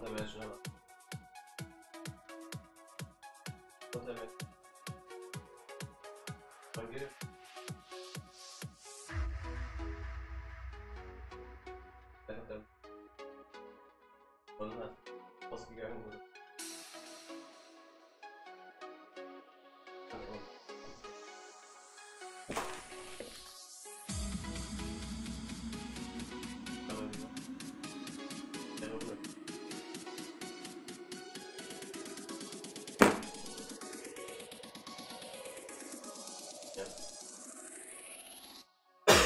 Adamaya şuna bak. Adamaya. Bak geri. Ben atarım. Bana basın gelmiyor.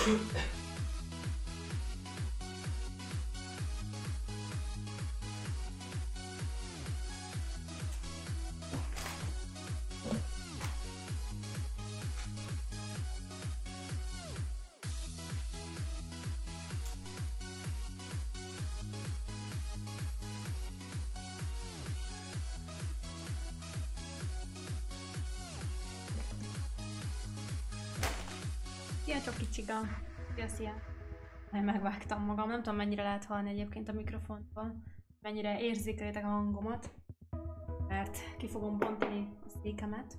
いやちょっと違う。Szia, szia. Nem megvágtam magam, nem tudom mennyire lehet hallani egyébként a mikrofontból. Mennyire érzékelitek a hangomat. Mert ki fogom bontani a székemet.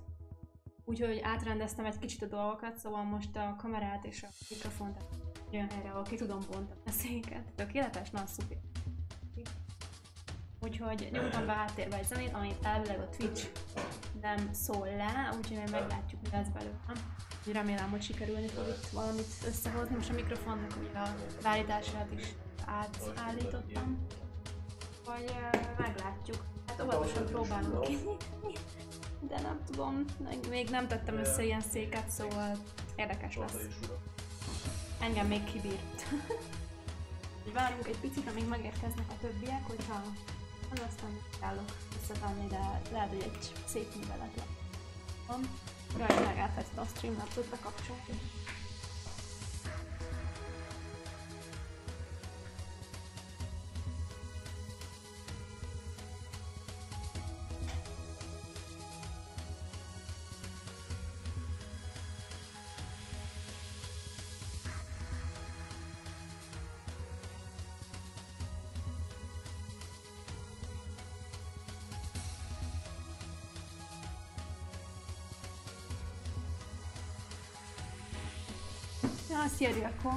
Úgyhogy átrendeztem egy kicsit a dolgokat, szóval most a kamerát és a mikrofont olyan helyre, ahol ki tudom bontani a széket. Tökéletes? Na, szuper. Úgyhogy nyomtam be háttérbe egy zenét, amit elvileg a Twitch nem szól le, úgyhogy meglátjuk, mi lesz belőle. Remélem, hogy sikerülni fog itt valamit összehozni. Most a mikrofonnak ugye a beállítását is átállítottam. Vagy uh, meglátjuk. Hát óvatosan próbálom ki. De nem tudom, még nem tettem össze ilyen széket, szóval érdekes lesz. Engem még kibírt. Várunk egy picit, amíg megérkeznek a többiek, hogyha az aztán állok összetenni, de lehet, hogy egy szép művelet van. Jaj, meg elfesztem a streamlapot bekapcsolni. Ja, szia Diako!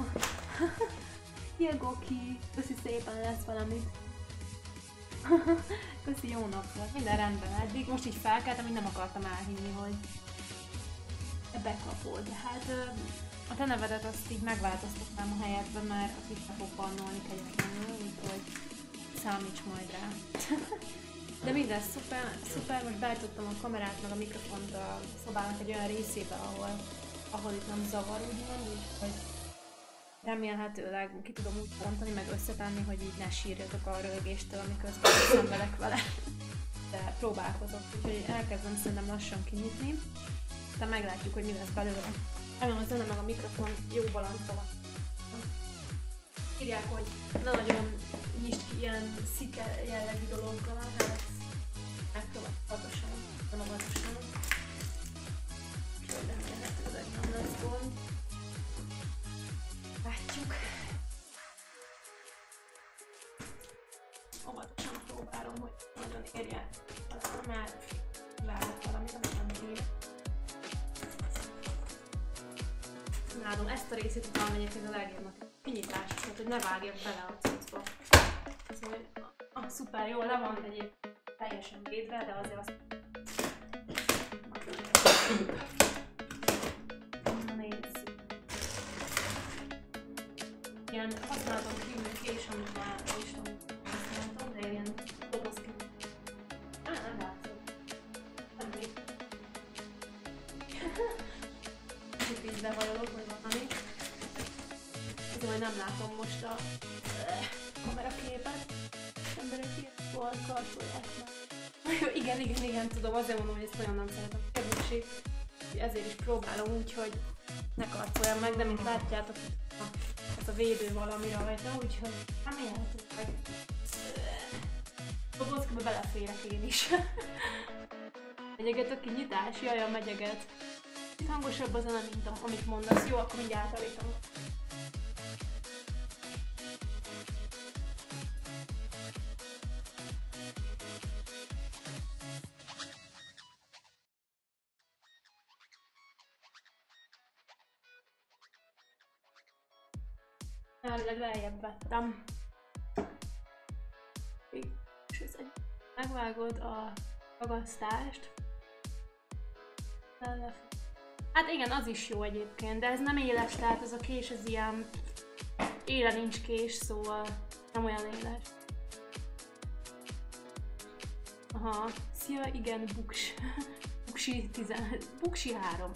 Diego ki! Köszi szépen, lesz valami. Köszi, jó nap volt. Minden rendben. Eddig most így felkeltem, hogy nem akartam elhinni, hogy bekapod. Hát a te nevedet azt így megváltoztatnám a helyetben, mert azt is fog bannolni kegyetlenül, úgyhogy számíts majd rá. De minden szuper, szuper, most beállítottam a kamerát, meg a mikrofont a szobának egy olyan részébe, ahol ahol itt nem zavar, úgymond, úgyhogy remélhetőleg ki tudom úgy teremteni, meg összetenni, hogy így ne sírjatok a rögéstől, miközben szenvedek vele. De próbálkozok, úgyhogy elkezdem szerintem lassan kinyitni. De meglátjuk, hogy mi lesz belőle. Remélem a zene meg a mikrofon jó balansza van. Írják, hogy ne nagyon nyisd ki ilyen szike jellegű dologgal, hát megpróbálom pontosan, óvatosan. Úgyhogy remélhetőleg nem lesz gond. Próbálom, hogy nagyon érje. Aztán már vágok valamit, amit nem ír. Imádom, ezt a részét utána egyébként a legjobbnak. Kinyitás, tehát hogy ne vágjak bele a cuccba. Hogy, ah, szuper, jó, le van egyébként teljesen védve, de azért azt. Ilyen használaton kívül késem, amit már is használtam, Bevajolok, hogy valami. Ez majd nem látom most a kameraképet. Emberek ilyen már. Jó, igen, igen, igen, tudom, azért mondom, hogy ezt nagyon nem szeretem. Kevésbé. Ezért is próbálom úgy, hogy ne karcoljam meg, de mint látjátok, ez a védő valami rajta, úgyhogy remélhetőleg doboz közben beleférek én is. Megyeget a kinyitás? Jaj, a megyeget. Hangosabb az nem, mint am- amit mondasz. Jó, akkor mindjárt átállítom. Elvileg lejjebb vettem. És ez egy... Megvágod a ragasztást. Lef- Hát igen, az is jó egyébként, de ez nem éles, tehát ez a kés, ez ilyen... Éle nincs kés, szóval nem olyan éles. Aha, szia, igen, buks. Buksi 10... Buksi 3.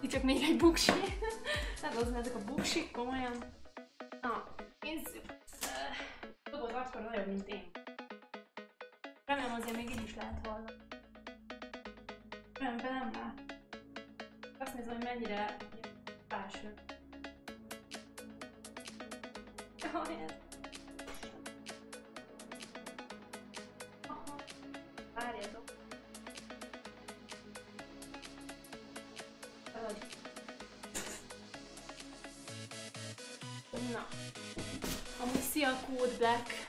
Itt csak még egy buksi. Tehát az ezek a buksik, komolyan. Na, nézzük. Dobod akkor olyan, mint én. Remélem azért még így is lehet hallani. Nem, nem lát. Azt nézem, hogy mennyire felső. Jaj, ez... Aha. Várjatok. Vagy. Na. Amúgy szia Code Black.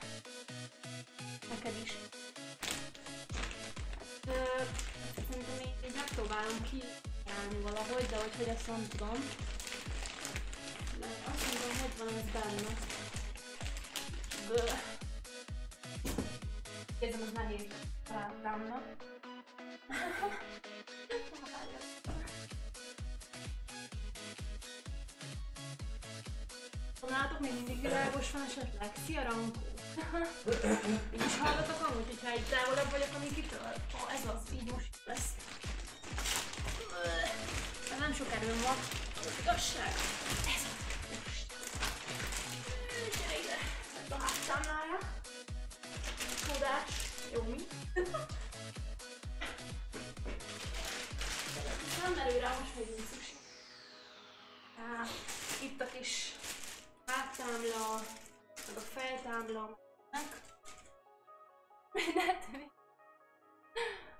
Neked is. Ö, Szerintem én így megpróbálom kiállni valahogy, de hogy, hogy ezt nem tudom. Mert azt mondom, hogy van ez benne. Bő. Érzem, az nehéz rámnak. Nálatok még mindig világos van esetleg? Szia Rankó! Így is hallgatok amúgy, hogyha egy távolabb vagyok a Mikitől? Ó, ez az, így most sok erőm van. Az igazság. Ez. Ez a háttámlája. Tudás. Jó mi? Nem rá most még nincs szükség. Itt a kis háttámla, meg a mi?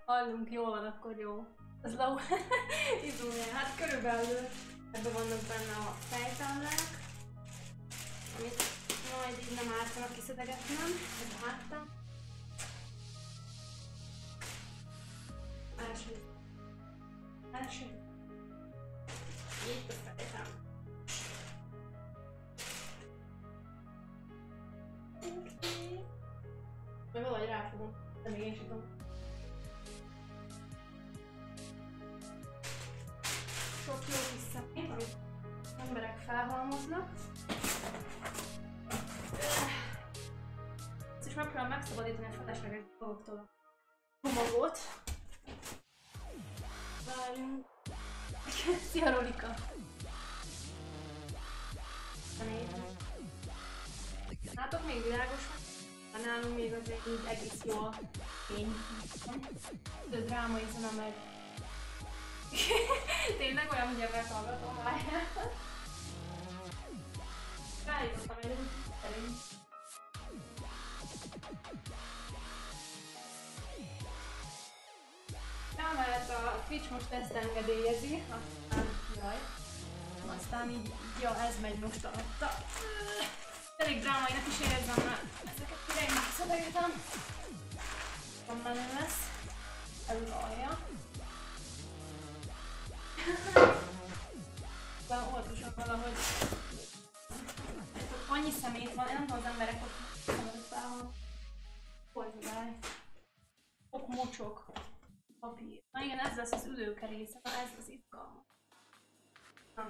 Hallunk, jól van, akkor jó. Az low. Izulja. Hát körülbelül ebben vannak benne a fejtámlák, amit majd így nem ártana kiszedegetnem. Ez a háttam. Első. Első. Csomagot. Várjunk. Szia Rolika! Látok még világos? Hát nálunk még azért így egész jó a fény. De drámai zene meg. Tényleg olyan, hogy ebben hallgatom várjál. Twitch most ezt engedélyezi, aztán jaj. Aztán így, ja, ez megy most alatta. Elég drámainak is érzem, mert ezeket tényleg megszedegetem. Van menő lesz. Az alja. De óvatosan valahogy. Annyi szemét van, nem tudom az emberek ott szemetben. Hogy. Ok mocsok. Papír. Na igen, ez lesz az ülőkerésze, na ez az izgalmas. Na,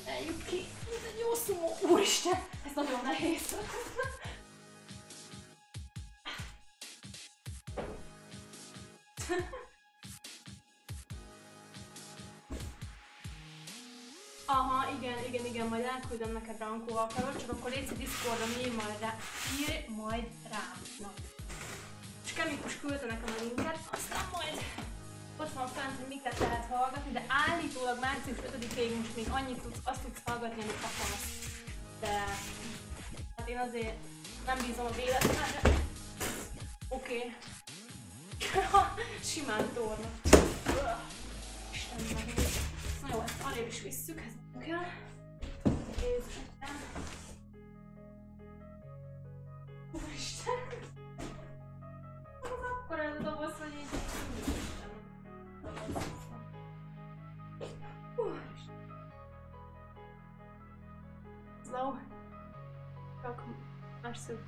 emeljük ki. Ez egy jó szumó. Úristen, ez nagyon nehéz. Aha, igen, igen, igen, majd elküldöm neked Rankó akarod, csak akkor légy Discordon írj majd, rá, írj majd rám. Na. És Kemikus küldte nekem a linket, aztán majd ott van fent, hogy miket lehet hallgatni, de állítólag március 5-ig most még annyit tudsz, azt tudsz hallgatni, amit akarsz. De hát én azért nem bízom a véletlenre. Oké. Okay. Simán torna. Isten. Na jó, ezt arrébb is visszük, ez nem kell. Jézus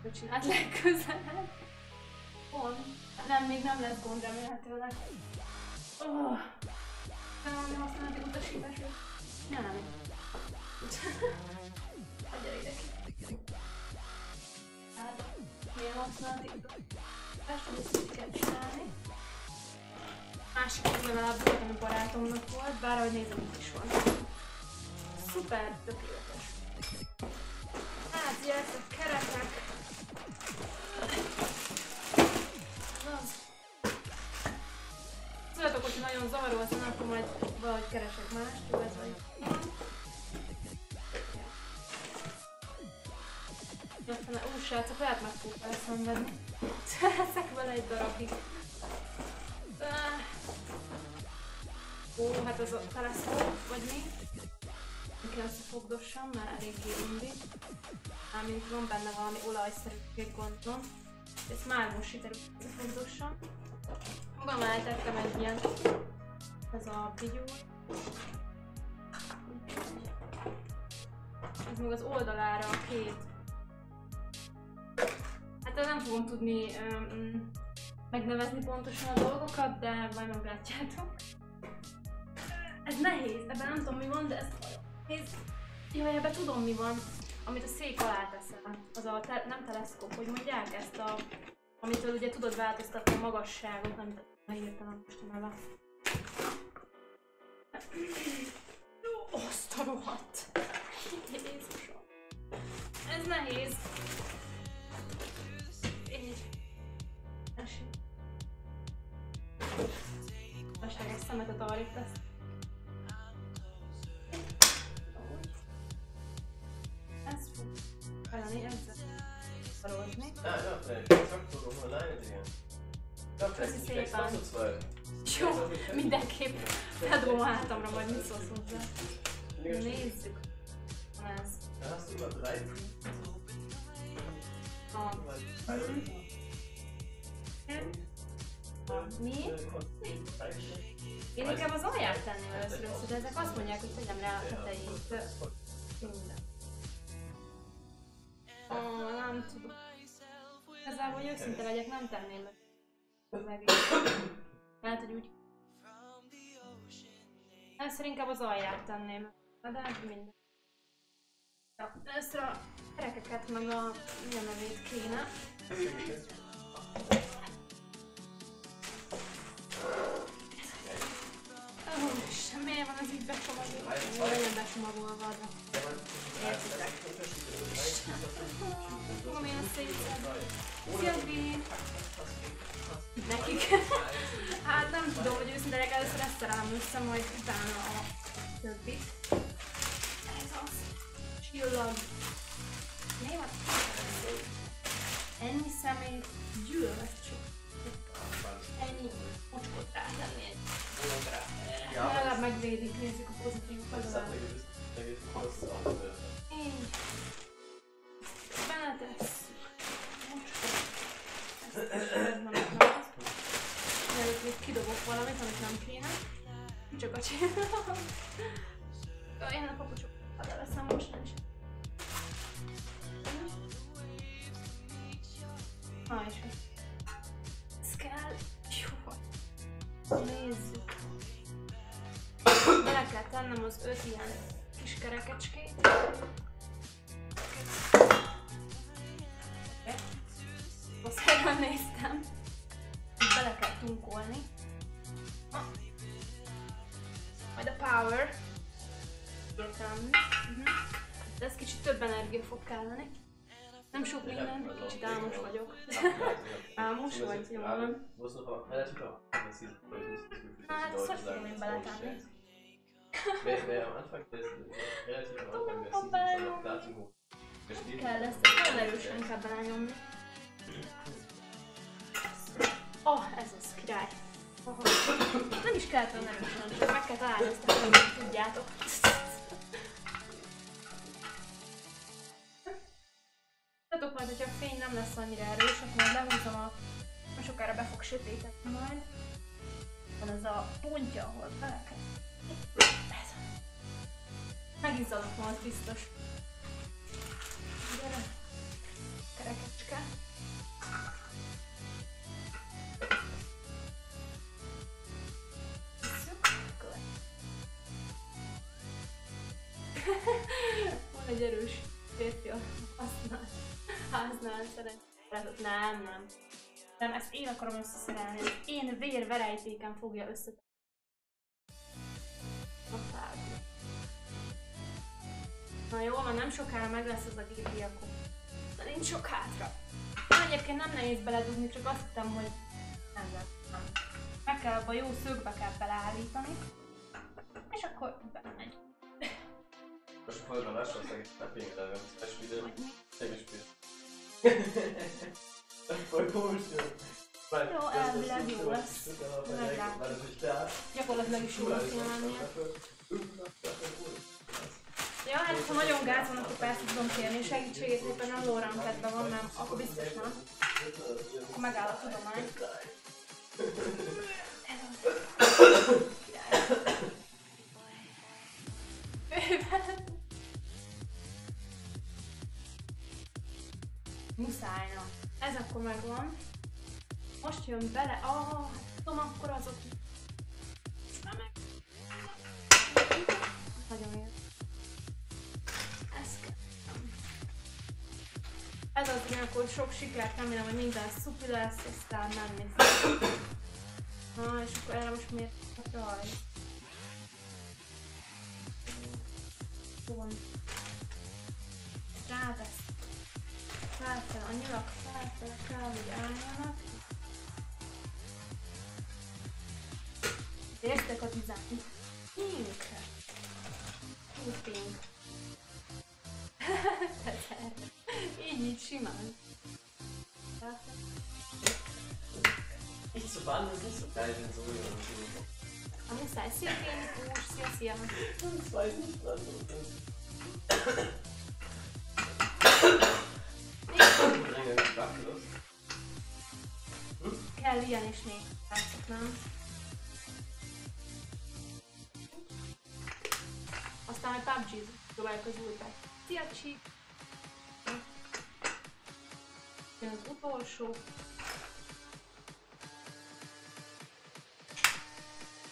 szögből csinált legközelebb. Pont. Nem, még nem lesz gond remélhetőleg. Oh. Nem használhatok utasításra. Nem. Hagyja ide ki. Hát, milyen használati utasításra, ezt kell csinálni. Másik legalább volt, ami barátomnak volt, bár ahogy nézem, itt is van. Szuper, tökéletes. Hát, jöttek nagyon zavaró az, akkor majd valahogy keresek mást, jó ez vagy. Aztán, ú, srácok, lehet meg fog elszenvedni. Ezek vele egy darabig. Ó, hát ez a teleszkóp, vagy mi? Ki kell összefogdossam, mert eléggé undi. Mármint van benne valami olajszerűség gondolom. Ezt már most sikerült összefogdossam. Magam eltettem egy ilyen, ez a vigyó. Ez meg az oldalára a két. Hát nem fogom tudni um, megnevezni pontosan a dolgokat, de majd meglátjátok. Ez nehéz, ebben nem tudom mi van, de ez nehéz. Jaj, ebben tudom mi van, amit a szék alá teszel. Az a, te, nem teleszkóp, hogy mondják ezt a Amitől ugye tudod változtatni a magasságot, nem megírtam most a neve. Azt a rohadt! Jézusom! Ez nehéz! Így. Esik. Most meg egy szemetet arrébb tesz. Ez fog felelni ezzel. Valózni. Ah, ja, vielleicht. Ich sag so doch alleine, Zu zweit. Jó, mindenképp feldobom a hátamra, majd mit szólsz hozzá. Nézzük. Van ez. Da hast du immer drei A weil eine Mi? Én inkább az alját tenném először össze, de ezek azt mondják, hogy tegyem rá a tetejét. Minden. Ó, nem tudom. Igazából, hogy őszinte legyek, nem tenném. Meg Lehet, hogy úgy... Először inkább az alját tenném. Na, de hát minden. Ja, először a kerekeket meg a nevét kéne. Miért van ez így becsomagolva? Legyen becsomagolva, de értitek. Fogom én a szépen. Szilvi! Nekik. hát nem tudom, hogy őszinte legyek, először ezt szerelem össze, majd utána a többit. Ez az. Csillag. Van? Ennyi szemét gyűlölet Ennyi mocskot rátenni egy dologra. Ja. Legalább megvédik, nézzük a pozitív oldalát. hat eine gewisse, eine gewisse Kostenauslöser. Így. Beletesszük. Mielőtt még kidobok valamit, amit nem kéne. Csak a csinálom. Én a papucsok leveszem most nem is. És ez. Kell. Jó. Nézzük. Bele kell tennem az öt ilyen kis kerekecskét. Azt erről néztem. Bele kell tunkolni. Power. Értelmű. Uh-huh. De ez kicsit több energia fog kelleni. Nem sok minden, kicsit álmos vagyok. Álmos vagy? Jó van. Sagen, mir das ist beletenni. És ki? Kell ezt nagyon erősen kell belenyomni. Oh, ez az király. Nem is kell olyan erősen, csak meg kell találni ezt a földet, tudjátok. Tudjátok majd, hogyha a fény nem lesz annyira erős, akkor majd lehúzom a... Nem sokára be fog sötétedni majd. Van ez a pontja, ahol bele kell. Megizzadok majd biztos. Gyere. Kerekecske. Van egy erős férfi, a használ, háznál szerencsére. Nem, nem. Nem, ezt én akarom összeszerelni. Én vérverejtéken fogja össze. Na jó, van, nem sokára meg lesz az a gépi, akkor de nincs sok hátra. Na, egyébként nem nehéz beledugni, csak azt hittem, hogy nem lesz. Meg kell abba jó szögbe kell beleállítani, és akkor bemegy. Most földben lassan pénzzel, nem szes videó. Egész pénz. Akkor most jó. Már- Jó, elvileg jó lesz. Is. Gyakorlatilag is jó lesz jelennie. Ja, hát ha nagyon gáz van, akkor persze tudom kérni segítségét, éppen nem Laurent kedve van, nem, akkor biztos nem. Akkor megáll a tudomány. Ez az. Király. Bőven. Muszáj, na. Ez akkor megvan. Most jön bele, ah, hát tudom, akkor azok. Nagyon jó. Ez. Ez az, hogy akkor sok sikert remélem, hogy minden szupi lesz, aztán nem néz. Na, és akkor erre most miért raj? Pont. Rávesz. Felfel, a nyilak felfel kell, hogy álljanak. Értek a dizájn. Pink. Pink, pink. Teter. Így, így simán. Felfel. Így zu baden ist nicht so geil, wenn so jemand A muszáj. Szia, Kénikus, szia, szia. Das weiß ich nicht, was so ist. Kell ilyen is még. Látszik, nem? Aztán egy PUBG próbáljuk az újat. Szia, Csík! Jön az utolsó.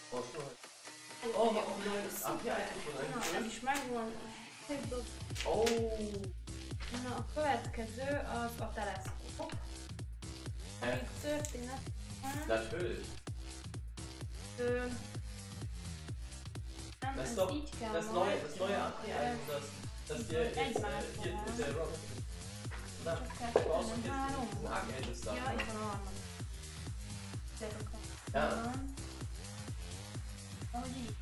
Oh, Oh, Abwehr Na, ez is megvan. Oh. Na, a következő az a teleszkóp. Hä? Itt történet van. Natürlich. Ö, Nem, Das ez ist doch így kell das majd. neue, das neue Ö, Abwehr, das, das Így dir vagy jetzt, egymás äh, hier talán. ist der Rock. Na, Csak du kettő, brauchst nem jetzt három? diesen Arcade Stuff. Ja, itt van a harmadik. Gyerek a- Ja. Van. Ahogy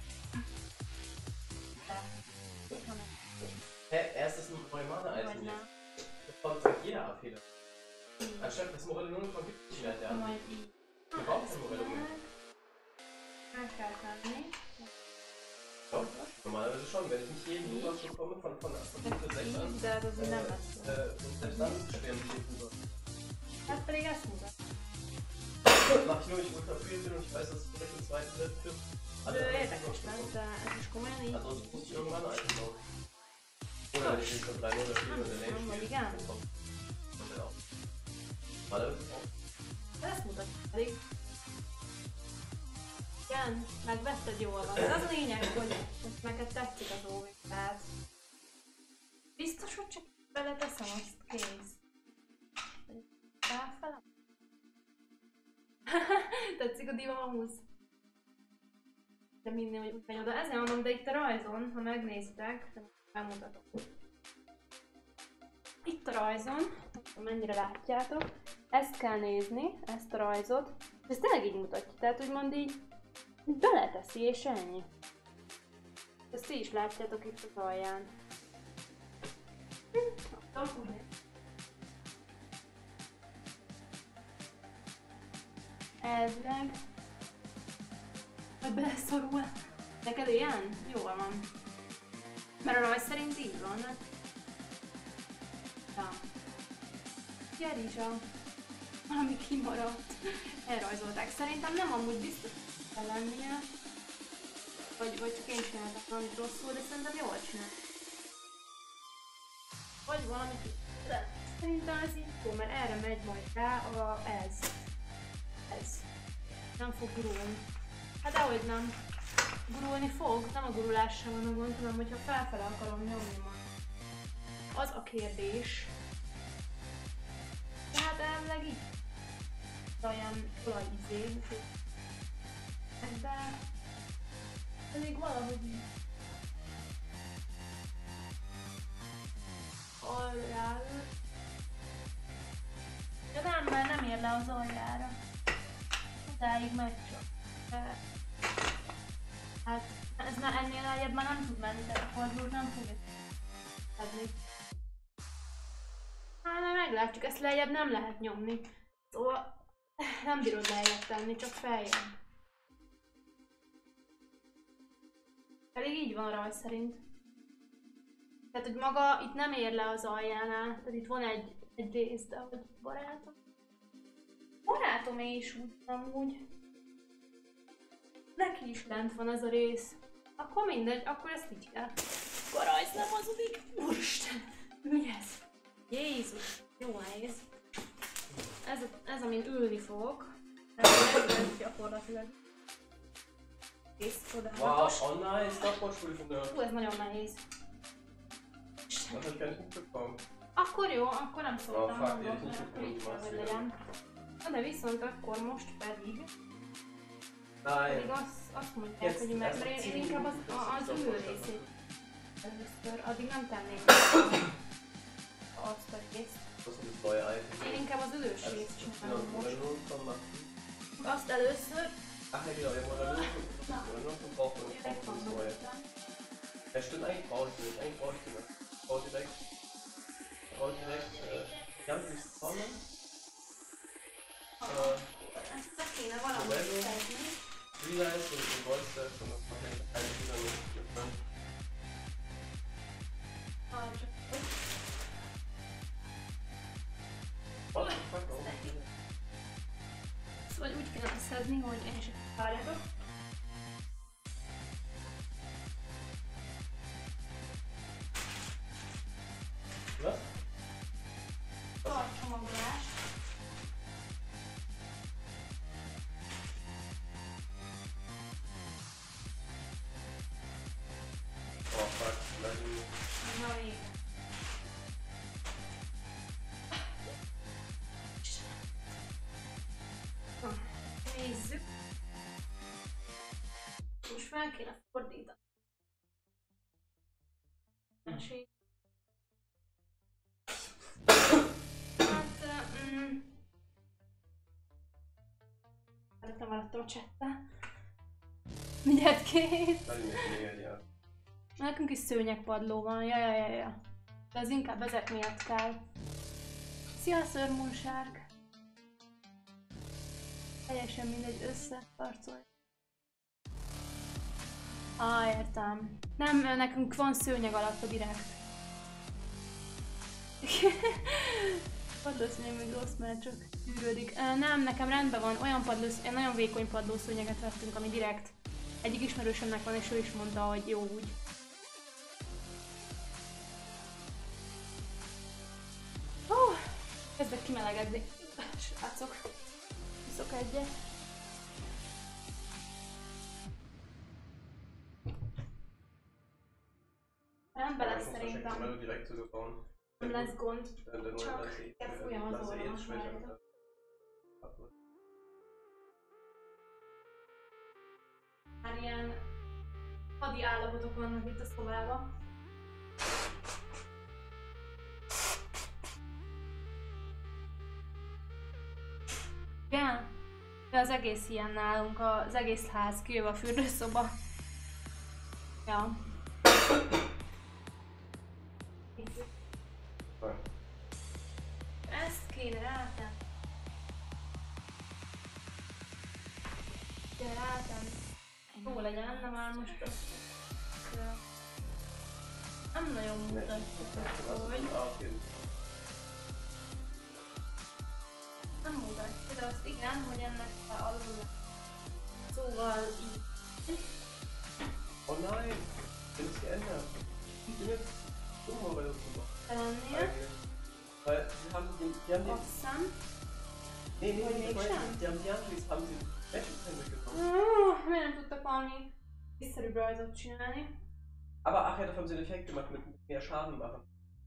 Hä, erst das neue Mana-Item Vagy hier. nem. Das kommt von jeder Abfeder. Így. Anstatt das Morello nur von Gipfel Akkor ja. majd így. Du Na, brauchst ezt ein Morello meg. mehr. Meg kell tenni. Doch, normalerweise schon. Wenn ich nicht jeden Lukas bekomme von, von Astrofite 6 an, Így, de az úgy nem lesz. jó. äh, und selbst dann schwärmen die drüber. Hát pedig ezt mutat. Mach ich nur nicht ultra viel bin und ich weiß, dass es direkt im zweiten Level für alle Ö, anderen Érdekes Lukas lesz, bekomme. de ez is komolyan így. Ansonsten muss ich irgendwann ein Item kaufen. Oder wenn ich den schon 3 oder 4 oder Hm, Lane mal spiele, egal. dann kommt kommt der auch. Warte, auch. De ezt mutatja pedig. Igen, megvetted jól van. Az a lényeg, hogy neked tetszik az óvé. Tehát biztos, hogy csak beleteszem azt kész. Ráfele? Tetszik a divamusz? De minden, hogy úgy megy oda. Ezért mondom, de itt a rajzon, ha megnézitek, bemutatom. Itt a rajzon, mennyire látjátok, ezt kell nézni, ezt a rajzot, és ezt tényleg így mutatja, tehát úgymond így beleteszi, és ennyi. Ezt ti is látjátok itt az alján. Hm, ez Elvileg. Hogy beleszorul. Neked ilyen? Jól van. Mert a rajz szerint így van. hát- Ja. Gerizsa. Valami kimaradt. Elrajzolták. Szerintem nem amúgy biztos kell lennie. Vagy, vagy csak én csináltam valamit rosszul, de szerintem jól csinál. Vagy valami de Szerintem ez így jó, mert erre megy majd rá a ez. Ez. Nem fog gurulni. Hát dehogy nem. Gurulni fog, nem a gurulással van a gond, hanem hogyha felfele akarom nyomni majd. Az a kérdés. Tehát elvileg így. Olyan olajizé. De pedig valahogy. Aljára. De nem, mert nem ér le az aljára. Odáig megy csak. De... Hát ez már ennél lejjebb már nem tud menni, de a fordulót nem fogja adni. Hát majd meglátjuk, ezt lejjebb nem lehet nyomni. Szóval nem bírod lejjebb tenni, csak feljebb. Pedig így van rajz szerint. Tehát, hogy maga itt nem ér le az aljánál, tehát itt van egy, egy rész, de hogy barátom. Barátom is úgy, amúgy. Neki is lent van ez a rész. Akkor mindegy, akkor ezt így kell. Rajz nem hazudik. Úristen, mi ez? Jézus, jó. Ez, a- ez amin ülni fogok. Ez ez gyakorlatilag. Kész, Wow, csodálatos. oh nice, Stopwatch-Prüfung. Hú, ez nagyon nehéz. Akkor jó, akkor nem szóltam mert akkor így kell, hogy legyen. Na de viszont akkor most pedig. Pedig azt, azt mondják, Jetzt hogy mert, erst mert én, zehn én inkább az, Minuten, a- az das ist ülő doch részét először, addig nem tenném azt a részt. Das ist das neue Item. Én inkább az ülős Also, részt genau, csinálom most. wenn du von machen. Azt először, Ach ja, genau, wir wollen nur von brauchen wir direkt brauchen van das neue. Ja, stimmt, eigentlich brauche ich nicht. Eigentlich brauche ich die nicht. Ich brauche direkt. Ich brauche direkt. Äh, ganz die Sonne. Äh, ezt be kéne valamit szedni. Realize und den Voice Test und das mache ich keine wieder mit. Ne? Ah, csak hogy What the fuck? Warum? Ezt vagy úgy kéne szedni, hogy Csettel. Mindjárt kész. Nekünk is szőnyegpadló van, ja, ja, ja, ja. De ez inkább ezek miatt kell. Szia, szörmúnsárk! Teljesen mindegy, összetarcolj. Á, értem. Nem, nekünk van szőnyeg alatt a direkt. Padlószőnyeg még rossz, mert csak gyűrődik. Nem, nekem rendben van, olyan padlósz, én nagyon vékony padlószőnyeget vettünk, ami direkt egyik ismerősömnek van, és ő is mondta, hogy jó úgy. Hú, kezdek kimelegedni. Srácok, iszok egyet. Rendben lesz szerintem. Nem lesz gond. Csak äh, fújjam az majd. Már ilyen hadi állapotok vannak itt a szobában. Igen? De az egész ilyen nálunk, az egész ház kijöv a fürdőszoba. Ja. Rátenni. ráálltam. Jó legyen, de már most azt nem nagyon mutatja, hogy nem mutatja, de azt igen, hogy ennek te alul Szóval így. Oh nein, bin ich geändert. Ich bin jetzt. Lennél. Eigentlich. Weil die haben die, die haben die. Azt hiszem. Nee, nee, Vagy nee, ich mégsem? meine, die haben die Antis, haben sie Wäschepenne genommen. Uh, miért nem tudtak valami észszerűbb rajzot csinálni? Aber ach ja, dafür haben sie einen Effekt gemacht mit mehr Schaden machen.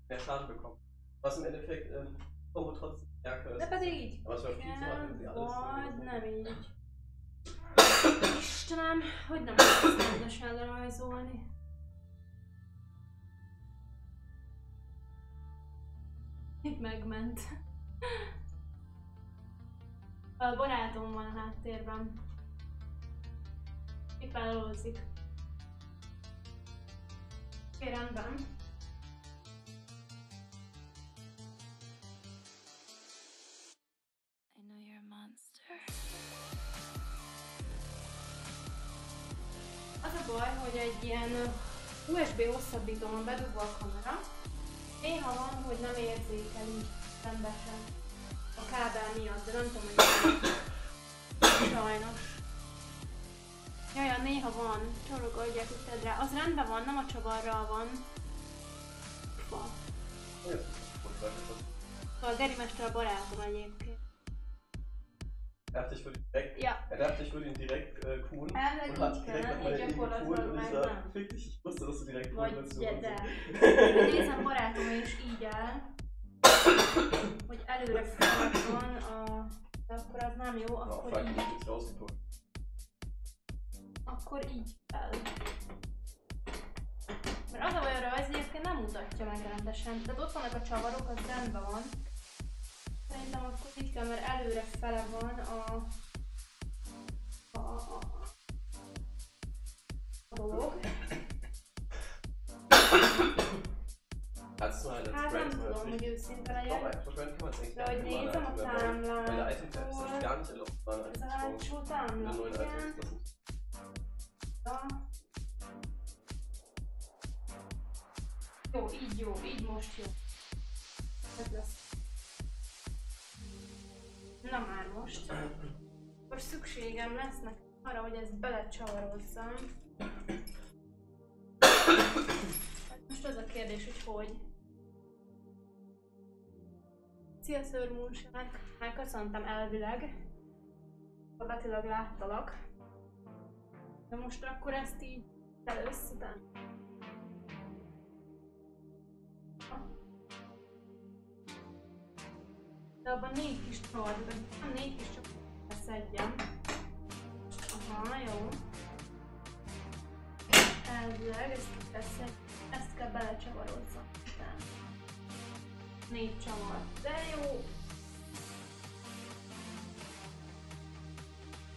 Mehr Schaden bekommen. Was im Endeffekt ähm, Combo trotzdem stärker De ist. pedig így Aber es wäre viel zu machen, wenn sie kell, alles so vagy gemacht nem hätten. így. Istenem, hogy nem lehet ezt rendesen lerajzolni? megment. A barátom van a háttérben. Itt felolózik. Oké, rendben. I know you're a monster. Az a baj, hogy egy ilyen USB hosszabbítóban bedugva a kamera, néha van, hogy nem érzékeli rendesen a kábel miatt, de nem tudom, hogy. Sajnos. Jaj, néha van, csorog, adják ütted rá. Az rendben van, nem a csavarral van. Fa. A Gerimester a barátom egyébként. Er dachte, ich würde ihn direkt, Ja, er dachte, ich würde ihn direkt äh, kuhn. elvileg Und hat direkt kell, így Idee kuhn und ich sag, fick dich, ich wusste, dass du direkt kuhn Vagy willst. und de. Nézem, barátom is így áll, hogy előre van a... De akkor az nem jó, Ja, akkor ich így, akkor így fel. Mert az a baj, a rajz egyébként nem mutatja meg rendesen. Tehát ott vannak a csavarok, az rendben van. Szerintem akkor így kell, mert előre fele van a... a, a, a dolog. Halt als Hát nem tudom, hogy őszinte legyek. das gar nicht erlaubt, waren Ez a hátsó támla, igen. Jó, így jó, így most jó. Ez lesz. Na már most. Most szükségem lesz nekem arra, hogy ezt belecsavarozzam. Hát Most az a kérdés, hogy hogy. Szia szörmúság! Megköszöntem elvileg. Gyakorlatilag láttalak. De most akkor ezt így kell De abban négy kis de nem négy kis csak szedjem. Aha, jó. Elvileg ezt szedni. Ezt kell belecsavarozzam. Négy csavar. De jó.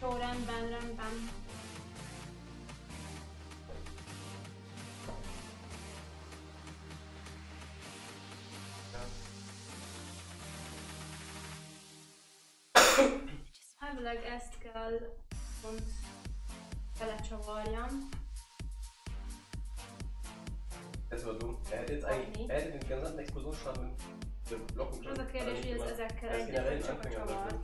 Jó, rendben, rendben. Elvileg ezt kell pont belecsavarjam. War dumm. Er hätte jetzt eigentlich, er hätte den gesamten Explosionsschaden mit dem blocken können. a kérdés, Aber hogy nicht ez gemacht. ezekkel Er ist generell egyet ein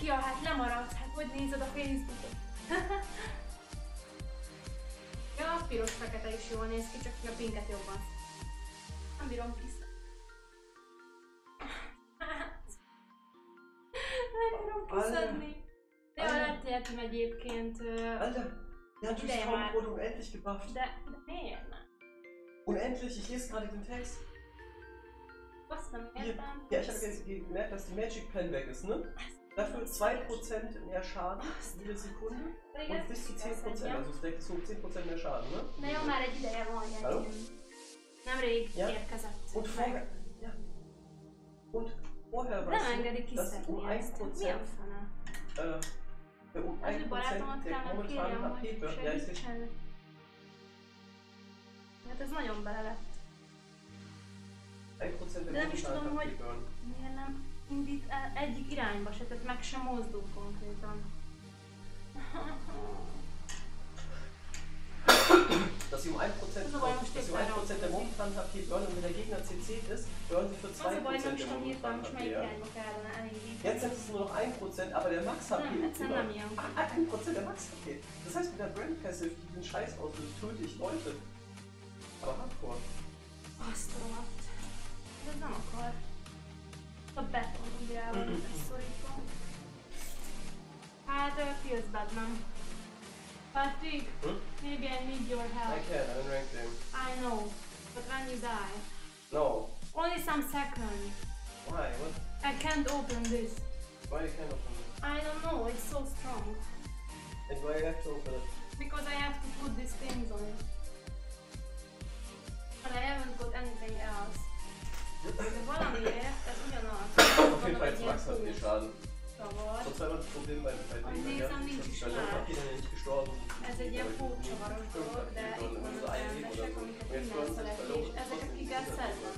ki a hát lemaradsz, hát hogy nézed a Facebookot? ja, a piros-fekete is jól néz ki, csak a pinket jobban. Nem bírom kisztani. Nem bírom kiszedni. Ja, Alter. letéltem egyébként, Alter, ja mal. Traumbrot unendlich gebufft. de miért nem? Unendlich, ich lese gerade den Text. Nem Hier, értem. ja, ich habe jetzt gemerkt, dass die Magic Pen weg ist, ne? Dafür 2% mehr Schaden jede Sekunde Pedig und ezt bis zu is 10%. kiveszed, ja? Also es deckt so 10% mehr Schaden, ne? Na jó, már egy ideje van Hallo? jegyén. Nemrég Ja? érkezett. Und vorher, ja. Und vorher war Nem es engedik so, dass kiszedni um ezt. Hát Mi a 1%, fene? äh, der um Az ő 1% barátomat der kell momentanen megkérjem, hogy HP-Wert, ja, ich sehe segítsen. Hát ez nagyon bele lett. 1% der De nem is momentanen tudom, hogy- HP-Burn. Miért nem indít el egyik irányba se, tehát meg sem mozdul konkrétan. Dass sie um 1%, Also, dass sie um da 1% der drauf. momentanen HP burnen und wenn der Gegner CC ist, burnen sie für Az a baj, nem 2% is der HP. melyik Ja? Jetzt sind es nur noch 1%, aber der Max-HP Nem, ist über nem jön. Ah, 1% der Max-HP. Das heißt, mit der Brand Passive, die den Scheiß auslöst, töte ich Leute. Aber hardcore. Azt a rohadt. De ez nem akar. A beton ugyával ezt szorítom. Uh, feels bad, nem? Patrick, Hm? maybe I need your help. I can, I'm in rank. I know, but when you die, No. only some seconds. Why? What? I can't open this. Why you can't open it? I don't know, it's so strong. And why you have to open it? Because I have to put these things on it. And I haven't got anything else. De valamiért ez ugyanaz. Auf jeden Fall jetzt Max hat viel Schaden. Wäre das Problem bei, bei dem, nicht die bei Schlag. Lockpapier dann nicht gestorben sind. Ez egy ilyen furcsavaros dolog, de itt van az elmesek, amiket minden szeretni, és ezeket ki kell szednem.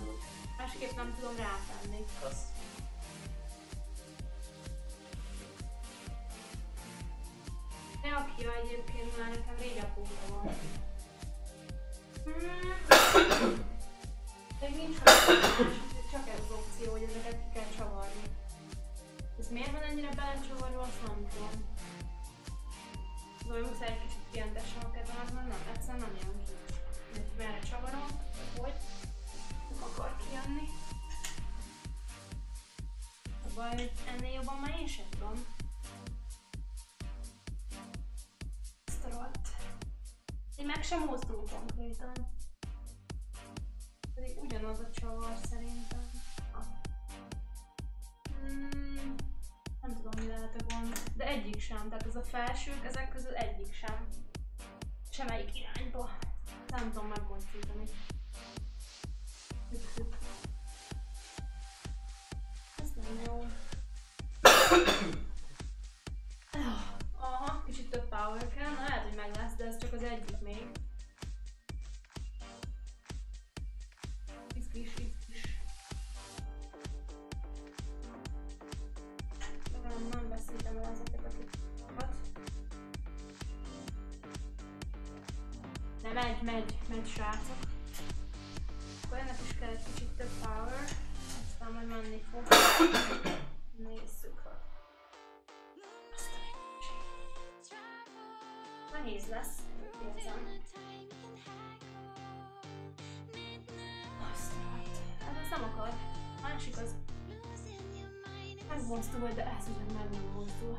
Másképp nem tudom rátenni. Krass. Reakja egyébként már nekem régebb óta van. Még nincs csak ez az opció, hogy ezeket ki kell csavarni. Ez miért van ennyire belecsavarva, azt nem tudom. Vagy muszáj egy kicsit kientessem a kezemet, mert nem, egyszerűen nem jön ki. Úgyhogy merre csavarom, hogy nem akar kijönni. A baj, hogy ennél jobban már én sem tudom. Ezt a rohadt. Én meg sem mozdul konkrétan. Pedig ugyanaz a csavar szerintem. Ah. Hmm, nem tudom mi lehet a gond. De egyik sem, tehát ez a felsők, ezek közül egyik sem. Semmelyik irányba. Nem tudom. Hüp-hüp. Ez nem jó. Aha, kicsit több power kell, na lehet, hogy meg lesz, de ez csak az egyik még. Megy, megy, megy srácok. Akkor ennek is kell egy kicsit több power, aztán majd menni fog. Nézzük. A. Nehéz lesz, érzem. Azt a. Hát ez nem akar. Másik az megmozdul, de ez ugye meg nem mozdul.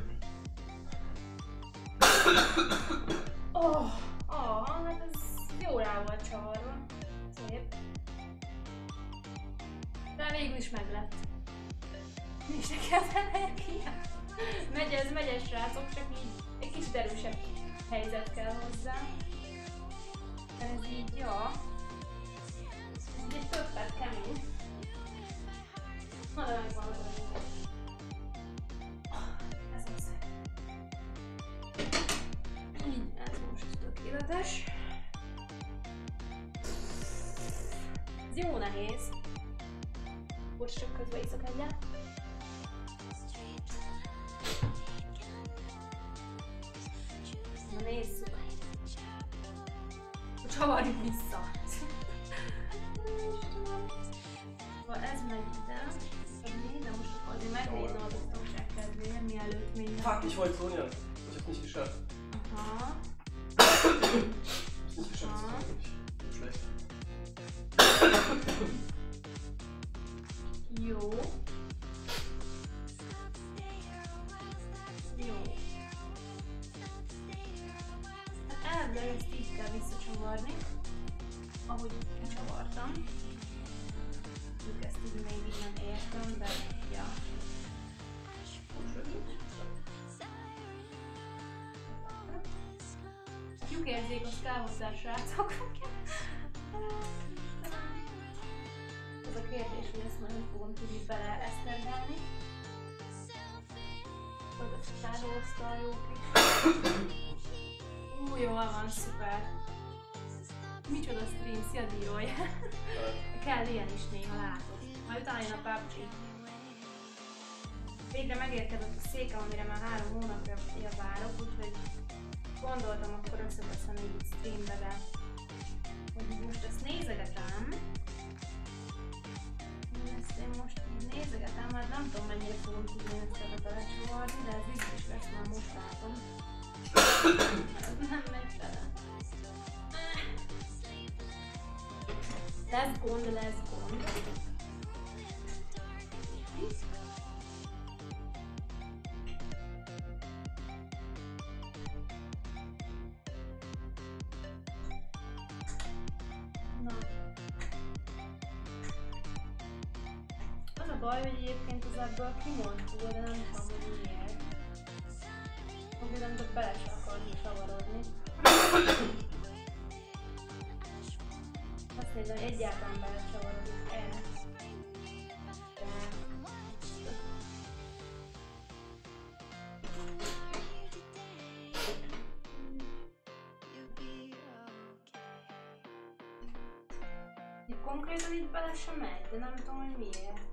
Lyukérzék, az kell hozzá, srácok. Ez a kérdés, hogy ezt már nem fogom tudni bele esztergelni. Az a tárolóasztal jó. Ú, jól van, szuper. Micsoda stream, szia dírója. Kell ilyen is néha látod. Majd utána jön a PUBG. Végre megérkezett a széke, amire már három hónapja várok, úgyhogy gondoltam akkor összeveszem így streambe, de hogy most ezt nézegetem. Ezt én most így nézegetem, mert nem tudom mennyire fogom tudni ezt ebbe belecsavarni, de ez biztos lesz, már most látom. Baj, hogy egyébként az ebből kimozdul, de nem tudom, hogy miért. Hogy nem tudok bele se akarni csavarodni. Azt nézem, hogy egyáltalán bele csavarodik-e. De... Itt konkrétan így bele sem megy, de nem tudom, hogy miért.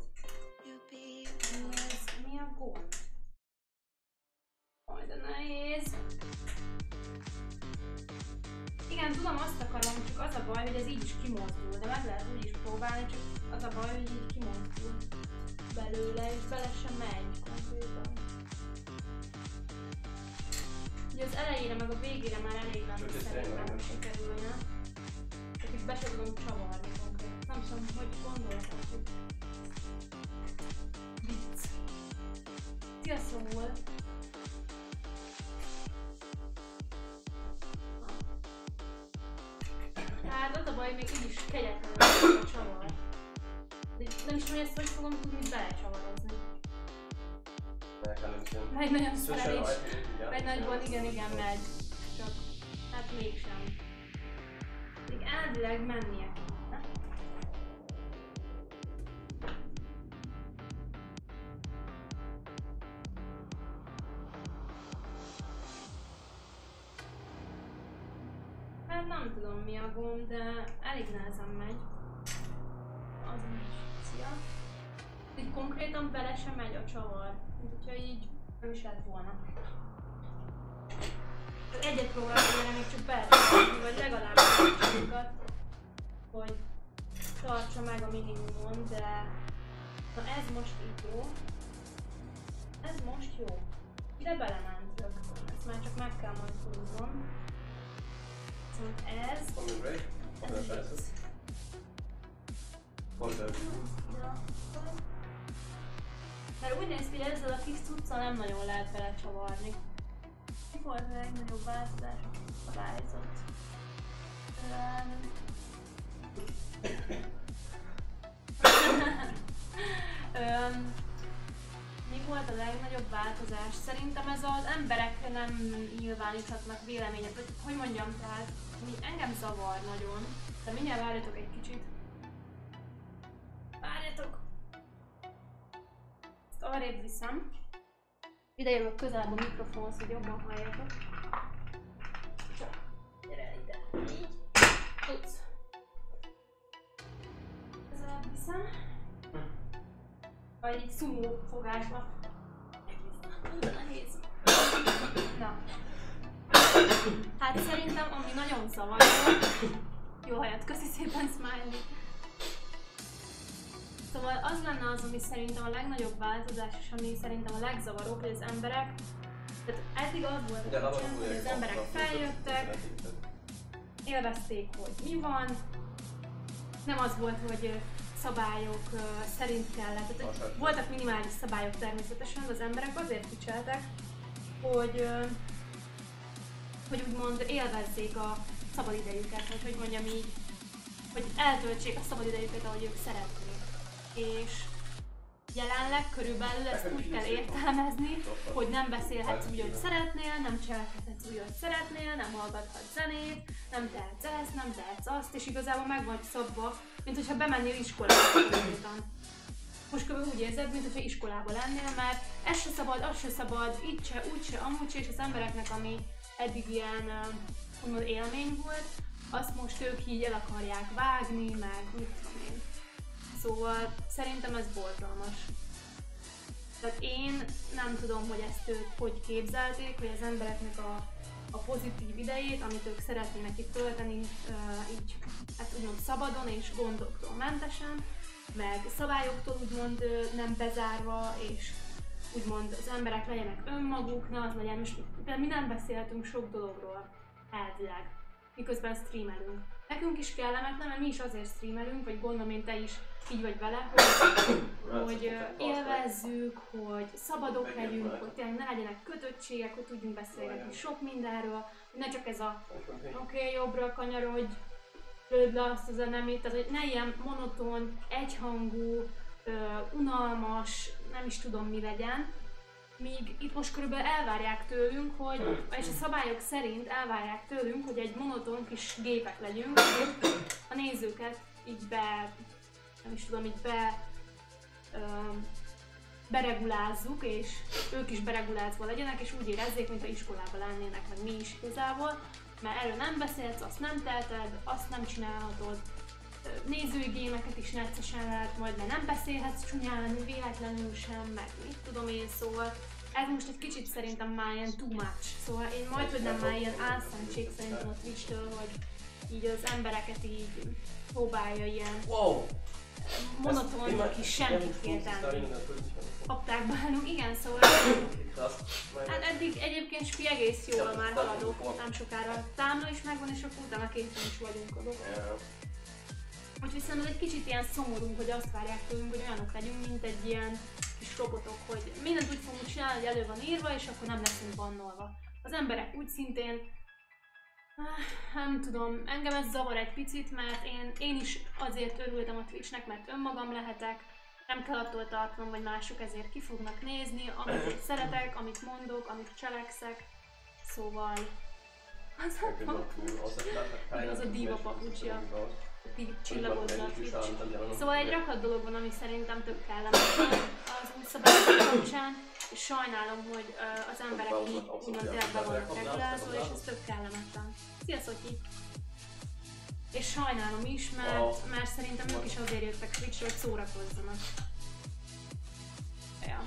Végére már elég lenne szerintem, sikerülne. Csak itt be tudom csavarni konkrétan. Nem tudom, hogy gondoltam, hogy vicc. Szia Szóval! Hát az a baj, még így is kegyetlenül a csavar. De nem is hogy ezt hogy fogom tudni belecsavarozni. Megy nagyon szerelés. Megy nagyban, igen, igen, megy. Elvileg mennie kéne. Hát nem tudom mi a gond, de elég nehezen megy. Az. Szia. Így konkrétan bele sem megy a csavar. Hogyha így nem is lett volna. Egyet próbálok vele még csak betenni, vagy legalább a hogy tartsa meg a minimumon, de na ez most így jó. Ez most jó. Ide belement rögtön, ezt már csak meg kell majd húznom. Viszont ez, ez itt. Ja. Mert úgy néz ki, hogy ezzel a kis cuccal nem nagyon lehet belecsavarni. Mi volt a legnagyobb változás a szabályzat? Öm, mi volt a legnagyobb változás? Szerintem ez az emberek nem nyilváníthatnak véleményet, vagy hogy mondjam, tehát mi, engem zavar nagyon. De mindjárt várjatok egy kicsit. Várjatok! Ezt arrébb viszem. Ide jövök közelebb a mikrofonhoz, hogy jobban halljatok. Gyere Tudsz. Viszem. Vagy egy szumó fogásba. Nehéz. Na. Hát szerintem, ami nagyon zavaró, jó hajat, köszi szépen, Smiley. Szóval az lenne az, ami szerintem a legnagyobb változás, és ami szerintem a legzavaróbb, hogy az emberek, tehát eddig az volt a Twitch-en, hogy az emberek feljöttek, élvezték, hogy mi van. Nem az volt, hogy szabályok szerint kellett. Tehát, voltak minimális szabályok természetesen, de az emberek azért ficseltek, hogy, hogy úgymond élvezzék a szabadidejüket, vagy hogy mondjam így, hogy eltöltsék a szabadidejüket, ahogy ők szeretnék. És jelenleg körülbelül ezt úgy kell értelmezni, hogy nem beszélhetsz úgy, hogy szeretnél, nem cselekedhetsz úgy, hogy szeretnél, nem hallgathatsz zenét, nem tehetsz ezt, nem tehetsz azt, és igazából meg vagy szabva, mint hogyha bemennél iskolába. Most kb. úgy érzed, mint hogyha iskolában lennél, mert ez se szabad, az se szabad, itt se, úgy se, amúgy se, és az embereknek, ami eddig ilyen, úgymond élmény volt, azt most ők így el akarják vágni, meg mit tudom én. Szóval szerintem ez borzalmas. Tehát én nem tudom, hogy ezt ők hogy képzelték, hogy az embereknek a, a pozitív idejét, amit ők szeretnének itt tölteni, így hát úgymond szabadon és gondoktól mentesen, meg szabályoktól úgymond nem bezárva, és úgymond az emberek legyenek önmaguk, ne az legyen, most például mi nem beszéltünk sok dologról elvileg, miközben streamelünk. Nekünk is kellemetlen, mert mi is azért streamelünk, vagy gondolom én te is így vagy vele, hogy hogy élvezzük, hogy szabadok legyünk, hogy tényleg ne legyenek kötöttségek, hogy tudjunk beszélgetni sok mindenről, hogy ne csak ez a oké, okay, jobbra kanyarodj, lőd le azt a zenemét, tehát hogy ne ilyen monoton, egyhangú, unalmas, nem is tudom mi legyen, míg itt most körülbelül elvárják tőlünk, hogy, és a szabályok szerint elvárják tőlünk, hogy egy monoton kis gépek legyünk, a nézőket így be, nem is tudom, így be, ö, beregulázzuk, és ők is beregulázva legyenek, és úgy érezzék, mint a iskolában lennének, meg mi is igazából, mert erről nem beszélsz, azt nem telted, azt nem csinálhatod, nézői gémeket is neccesen lehet majd, mert nem beszélhetsz csúnyán, véletlenül sem, meg mit tudom én, szóval ez most egy kicsit szerintem már ilyen too much. Szóval én majd, hogy nem már ilyen álszentség szerintem a Twitch-től, hogy így az embereket így próbálja ilyen Wow! Monoton kis semmit tenni. Aptákba állunk, igen, szóval hát eddig egyébként Spi egész jól már haladok, nem sokára támla is megvan, és akkor utána készen is vagyunk a dolgok. Úgyhogy szerintem egy kicsit ilyen szomorú, hogy azt várják tőlünk, hogy olyanok legyünk, mint egy ilyen kis robotok, hogy mindent úgy fogunk csinálni, hogy elő van írva, és akkor nem leszünk bannolva. Az emberek úgy szintén, nem tudom, engem ez zavar egy picit, mert én, én is azért örültem a Twitchnek, mert önmagam lehetek, nem kell attól tartanom, hogy mások ezért ki fognak nézni, amit szeretek, amit mondok, amit cselekszek, szóval... Az a papucs, Az a diva papucsja. csillagozza. Szóval egy rakat dolog van, ami szerintem tök kellemetlen az új szabályok kapcsán, és sajnálom, hogy az emberek így úgymond tényleg be vannak regulázva, és ez tök kellemetlen. Szia Szotyi! És sajnálom is, mert, mert szerintem ők is azért jöttek Twitchre, hogy szórakozzanak. Ja.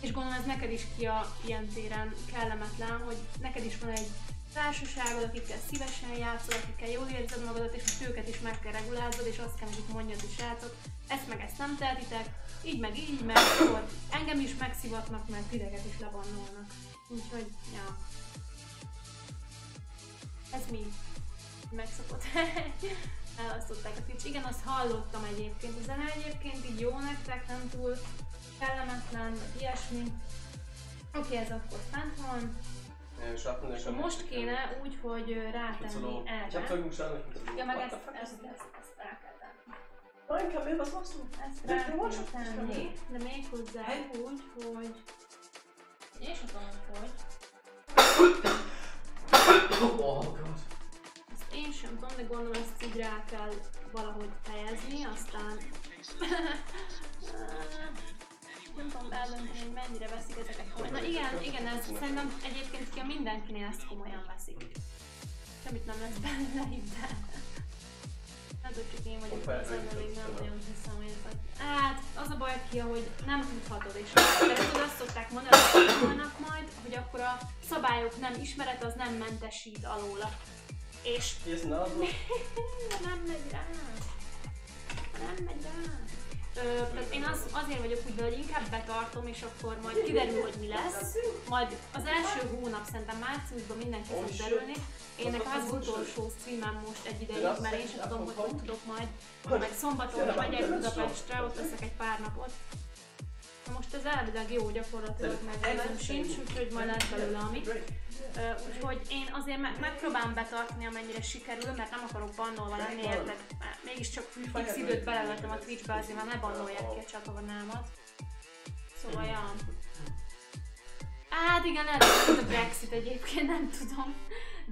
És gondolom ez neked is ki a ilyen téren kellemetlen, hogy neked is van egy társaságod, akikkel szívesen játszol, akikkel jól érzed magadat, és most őket is meg kell reguláznod, és azt kell nekik mondjad is srácok, ezt meg ezt nem tehetitek, így meg így, mert akkor engem is megszivatnak, mert titeket is lebannolnak. Úgyhogy, ja. Ez mi? Megszokott. Elasztották a Twitch. Igen, azt hallottam egyébként. A zene egyébként így jó nektek, nem túl kellemetlen, vagy ilyesmi. Oké, ez akkor fent van. Most kéne úgy, hogy rátenni erre. Ja, meg ezt, ezt, ezt, ezt rá kell. Nein, Camille, was machst du? Ezt De rá most kell is tenni, de még hozzá úgy, hogy... Én sem tudom, hogy. Oh Gott. Ezt én sem tudom, de gondolom ezt így rá kell valahogy fejezni, aztán... nem tudom eldönteni, hogy mennyire veszik ezeket komolyan. Na igen, igen, ez szerintem egyébként ki a mindenkinél ezt komolyan veszik. semmit nem lesz belőle itt, de... Hogy csak én vagyok az, még nem nagyon hiszem, hogy ez a- Hát, az a baj ki, hogy nem tudhatod, és tudod, azt szokták mondani, hogy majd, hogy akkor a szabályok nem ismeret, az nem mentesít alóla. És Nase. nem megy rá. Nem megy rá. Ö, én az, azért vagyok úgy, hogy inkább betartom, és akkor majd kiderül, hogy mi lesz. Majd az első hónap, szerintem márciusban mindenki Oh, fog shit. derülni. Én nekem az utolsó streamem most egy De ideig, mert én sem tudom, hogy hogy tudok majd. Meg szombaton megyek Budapestre, ott leszek egy pár napot. Na most ez elvileg jó gyakorlatilag, meg ezem sincs, úgyhogy majd lesz belőle ami. Ö, Úgyhogy én azért me- megpróbálom betartani, amennyire sikerül, mert nem akarok bannolva lenni, érted? Mert Mégiscsak x időt belevettem a Twitchbe, azért már ne bannolják ki a csatornámat. Szóval, ja. Hát igen, lehet, a Brexit egyébként, nem tudom.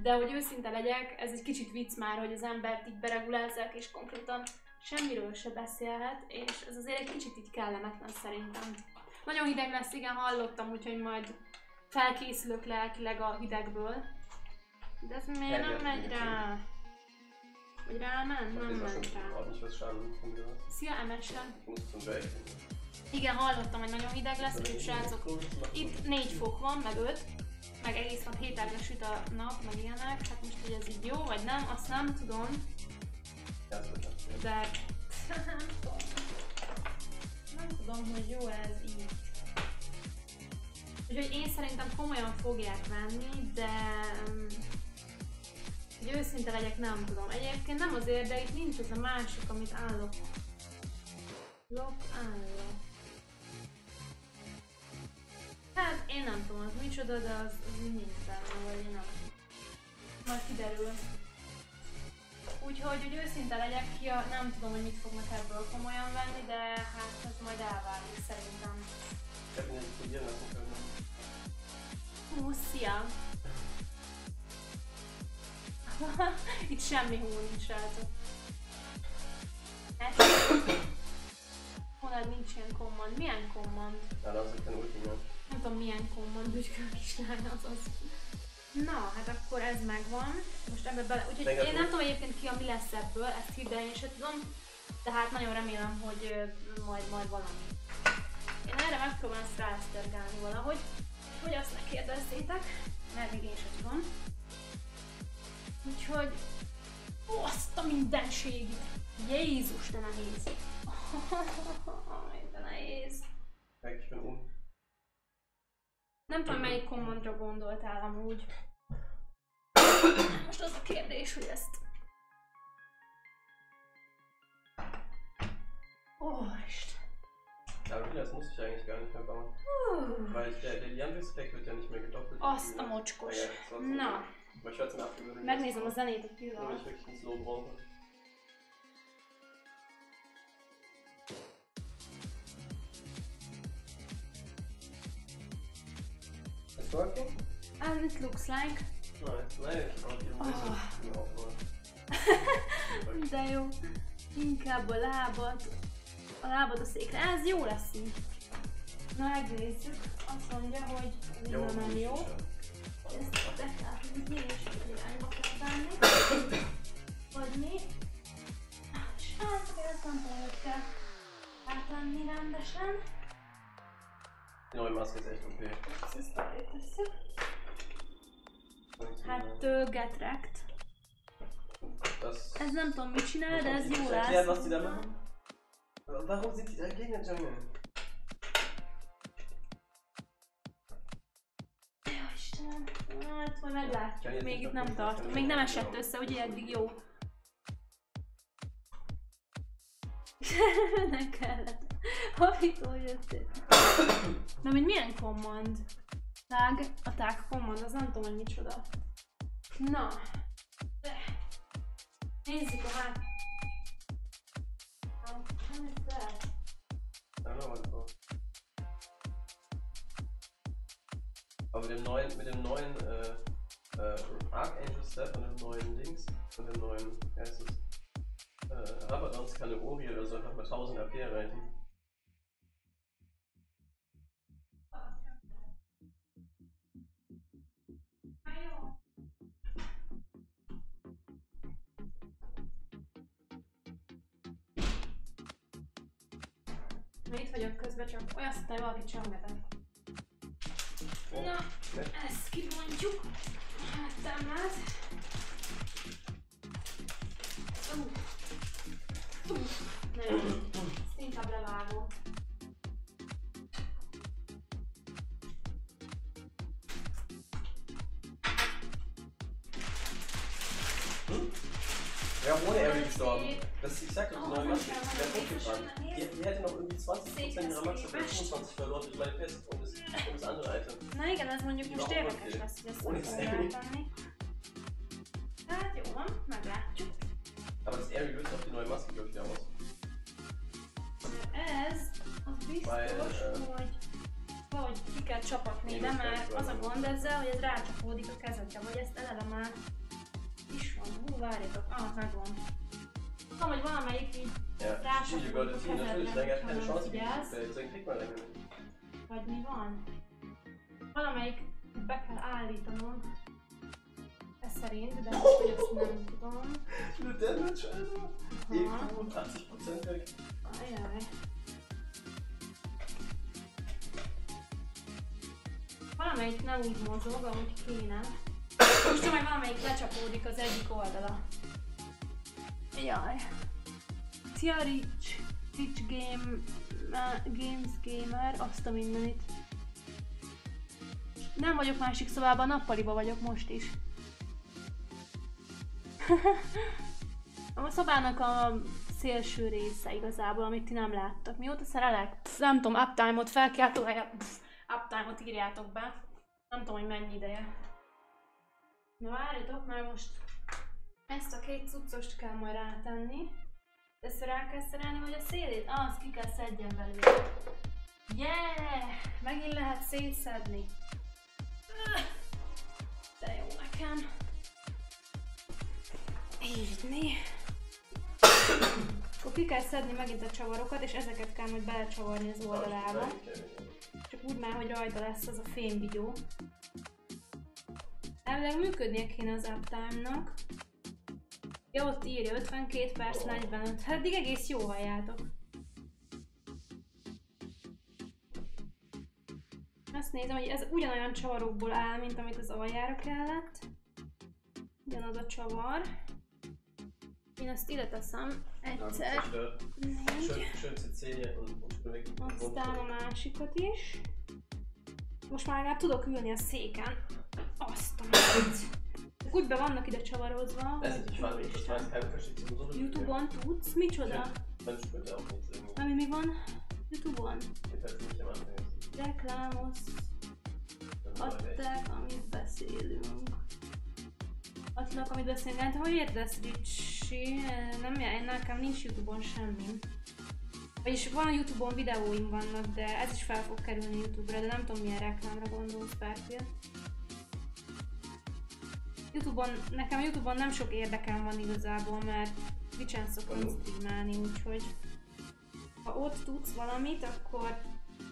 De hogy őszinte legyek, ez egy kicsit vicc már, hogy az embert így beregulázzák, és konkrétan semmiről se beszélhet, és ez azért egy kicsit így kellemetlen szerintem. Nagyon hideg lesz, igen, hallottam, úgyhogy majd felkészülök lelkileg a hidegből. De ez miért nem megy rá? Vagy rámen? Nem ment rá. Szia, Emesen! Igen, hallottam, hogy nagyon hideg lesz, úgyhogy srácok, itt 4 fok van, meg 5, meg egész nap hétágra süt a nap, meg ilyenek. Hát most, hogy ez így jó, vagy nem, azt nem tudom, de nem tudom. Nem tudom, hogy jó ez így. Úgyhogy én szerintem komolyan fogják venni, de mm, hogy őszinte legyek, nem tudom. Egyébként nem azért, de itt nincs ez a másik, amit állok. Lok állok. Én nem tudom, az micsoda, de az, az nincs benne, vagy én nem. Majd kiderül. Úgyhogy, hogy őszinte legyek, ja, nem tudom, hogy mit fognak ebből komolyan venni, de hát ez majd elválik szerintem. Nicht probieren lassen können. Hú, szia! Itt semmi hú nincs. Hát, Honnan nincs ilyen command? Milyen command? Du keine Ulti mehr. Nem tudom milyen command, úgy kell kislány az az. Na, hát akkor ez megvan. Most ebbe bele... Úgyhogy én nem tudom egyébként ki a mi lesz ebből, ezt hidd el, én sem tudom. De hát nagyon remélem, hogy majd, majd valami. Én erre megpróbálom ezt rásztergálni valahogy. Hogy azt ne kérdezzétek, mert még én sem tudom. Úgyhogy... Ó, azt a mindenségit! Jézus, de nehéz! de nehéz! Um. Nem tudom, melyik kommandra gondoltál amúgy. Most az a kérdés, hogy ezt... Ó, Isten. Ja, aber das muss ich eigentlich gar nicht mehr bauen. Hú, Weil der, der Liandis-Effekt wird ja nicht mehr gedoppelt. Azt a mocskos. Ja, Na, Aber ich werde es mir abgewöhnen. megnézem a zenét egy Wenn pillanat. ich wirklich brauche. Working? And it looks like... Brauche die Oh. De jó. Inkább a lábad. A lábad a székre. Ez jó lesz így. Na, megnézzük. Azt mondja, hogy ez Jó, innen nem jó. Ezt be kell húzni, és irányba kell tenni. Vagy mi? És hát, ezt nem tudom, hogy kell átenni rendesen. Die neue Maske ist echt. Hát, uh, get wrecked. Das. Ez nem tudom mit csinál, de ez jó Erklären, was lesz. die da machen? Warum sind die da gegen den Jungle? Jó Istenem, hát majd meglátjuk. Még itt nem kell Még nem esett össze, ugye eddig jó. nem kellett. Havitól jöttél. Na, hogy milyen command? Tag, a tag command, az nem tudom, hogy micsoda. Na. Nézzük a hát. Nem is lehet. What it's called. Aber mit dem neuen, mit dem neuen äh, äh, Archangel Step und dem neuen Dings und dem neuen, wie heißt es? Äh, Rabadons kann eine Ori oder so einfach mal 1000 AP erreichen. Hogy valaki csöngetek. Na, ezt kibontjuk. Hát, támlát. Vagy mi van. Valamelyik be kell állítanom. Ez szerint, de hogy ezt nem tudom. Nur Damage, Alter. Aha. EQ 80% weg. Ajaj. Valamelyik nem úgy mozog, ahogy kéne. Most meg valamelyik lecsapódik az egyik oldala. Jaj. Rich, Rich Game, Games Gamer, azt a mindenit. Nem vagyok másik szobában, nappaliba vagyok most is. A szobának a szélső része igazából, amit ti nem láttak. Mióta szerelek? Pff, nem tudom, uptime-ot felkiáltó uptime-ot írjátok be. Nem tudom, hogy mennyi ideje. Na várjatok, mert most ezt a két cuccost kell majd rátenni. Ezt rá kell szerelni, vagy a szélét? Ah, azt ki kell szedjen belőle. Yeah! Megint lehet szétszedni. De jó nekem. Így Akkor ki kell szedni megint a csavarokat, és ezeket kell majd belecsavarni az oldalába. Csak úgy már, hogy rajta lesz az a fémvigyó. Elvileg működnie kéne az uptime-nak. Ja, ott írja 52 perc, 45. Hát eddig egész jó halljátok. Azt nézem, hogy ez ugyanolyan csavarokból áll, mint amit az aljára kellett. Ugyanaz a csavar. Én ezt ide teszem egyszer, négy, aztán a másikat is. Most már legalább tudok ülni a széken. Azt a. Úgy be vannak ide csavarozva. Unterschied zum Solo. Youtube-on tudsz? Micsoda? Irgendwie. Ami mi van? Youtube-on? Echt- adták, amit beszélünk. Adtak, amit beszélünk. Hát hogy értesz, Ricsi? Nem, én nekem nincs Youtube-on semmi. Vagyis van Youtube-on videóim vannak, de ez is fel fog kerülni Youtube-ra, de nem tudom milyen reklámra gondolsz, Párfél. Youtube-on, nekem Youtube-on nem sok érdekem van igazából, mert Twitch-en szoktam Való. streamálni, úgyhogy ha ott tudsz valamit, akkor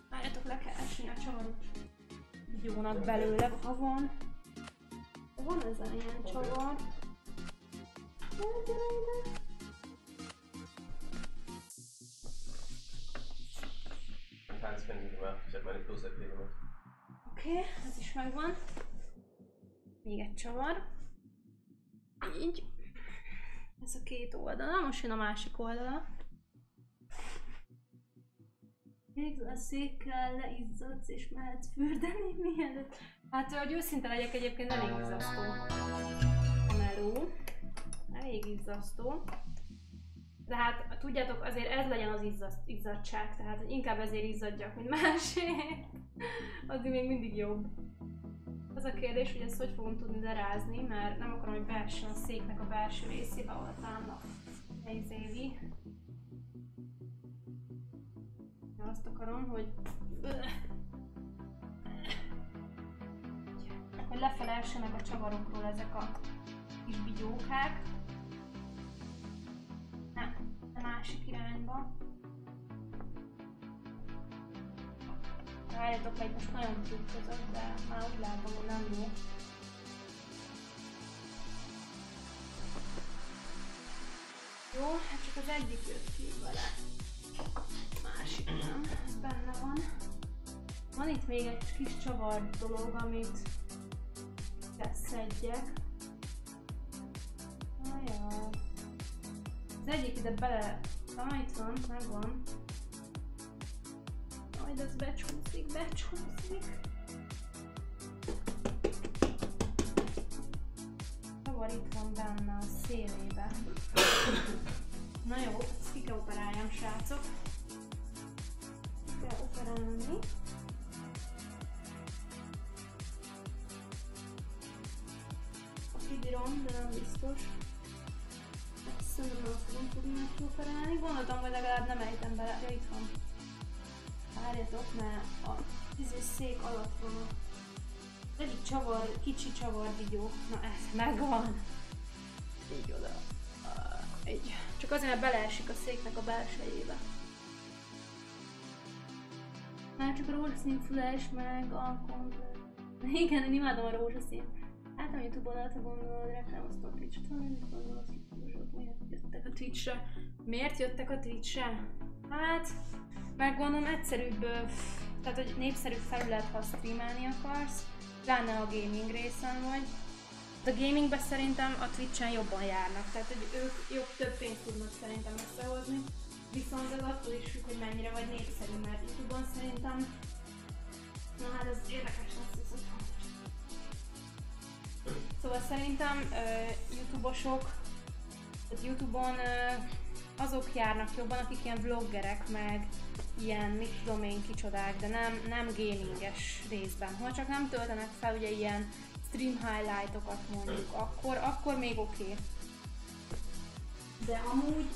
várjatok, le kell esni a csavarot videónak belőle, ha van. Van ez a ilyen Oké. csavar. Gyere, gyere ide. Oké, okay, ez is megvan. Még egy csavar. Így. Ez a két oldala, most jön a másik oldala. Még a székkel leizzadsz és mehetsz fürdeni mielőtt. Hát, hogy őszinte legyek, egyébként elég izzasztó a meló. Elég izzasztó. De hát tudjátok, azért ez legyen az izzaszt, izzadság, tehát inkább ezért izzadjak, mint másért. Addig még mindig jobb. Az a kérdés, hogy ezt hogy fogom tudni lerázni, mert nem akarom, hogy beessen a széknek a belső részébe, ahol talán a nézévi. Azt akarom, hogy... hogy lefele a csavarokról ezek a kis bigyókák. Másik irányba. Várjatok egy, most nagyon trükközök, de már úgy látom, hogy nem jó. Jó, hát csak az egyik jött ki vele. Másik nem, ez benne van. Van itt még egy kis csavar dolog, amit szedjek. Ajaj. Az egyik ide bele... Ah, itt van, megvan. Majd ez becsúszik, becsúszik. Csavar itt van benne a szélébe. Na jó, ezt ki kell operáljam, srácok. Ki kell operálni. Kibírom, de nem biztos. Szerintem el fogom tudni. Gondoltam, hogy legalább nem ejtem bele. Ja, itt van. Várjatok, mert a izé szék alatt van a egyik csavar, kicsi csavar vigyó. Na ez megvan. Így oda. Így. Csak azért, mert beleesik a széknek a belsejébe. Már csak a rózsaszín flash, meg a kontroll. Igen, én imádom a rózsaszín. Hát a Youtube-on el tudom reklámoztam a Twitch-t, miért jöttek a Twitch-re? Miért jöttek a Twitch-re? Hát, megmondom, egyszerűbb, tehát hogy népszerűbb felület, ha streamálni akarsz, pláne a gaming részen vagy. A gamingben szerintem a Twitch-en jobban járnak, tehát hogy ők jobb, több pénzt tudnak szerintem összehozni, viszont ez attól is függ, hogy mennyire vagy népszerű, mert Youtube-on szerintem, na hát ez érdekes lesz, ez Szóval szerintem uh, YouTube-osok, tehát YouTube-on uh, azok járnak jobban, akik ilyen vloggerek, meg ilyen, mit tudom én, kicsodák, de nem, nem gaminges részben. Ha csak nem töltenek fel ugye ilyen stream highlightokat mondjuk, akkor, akkor még oké. Okay. De amúgy,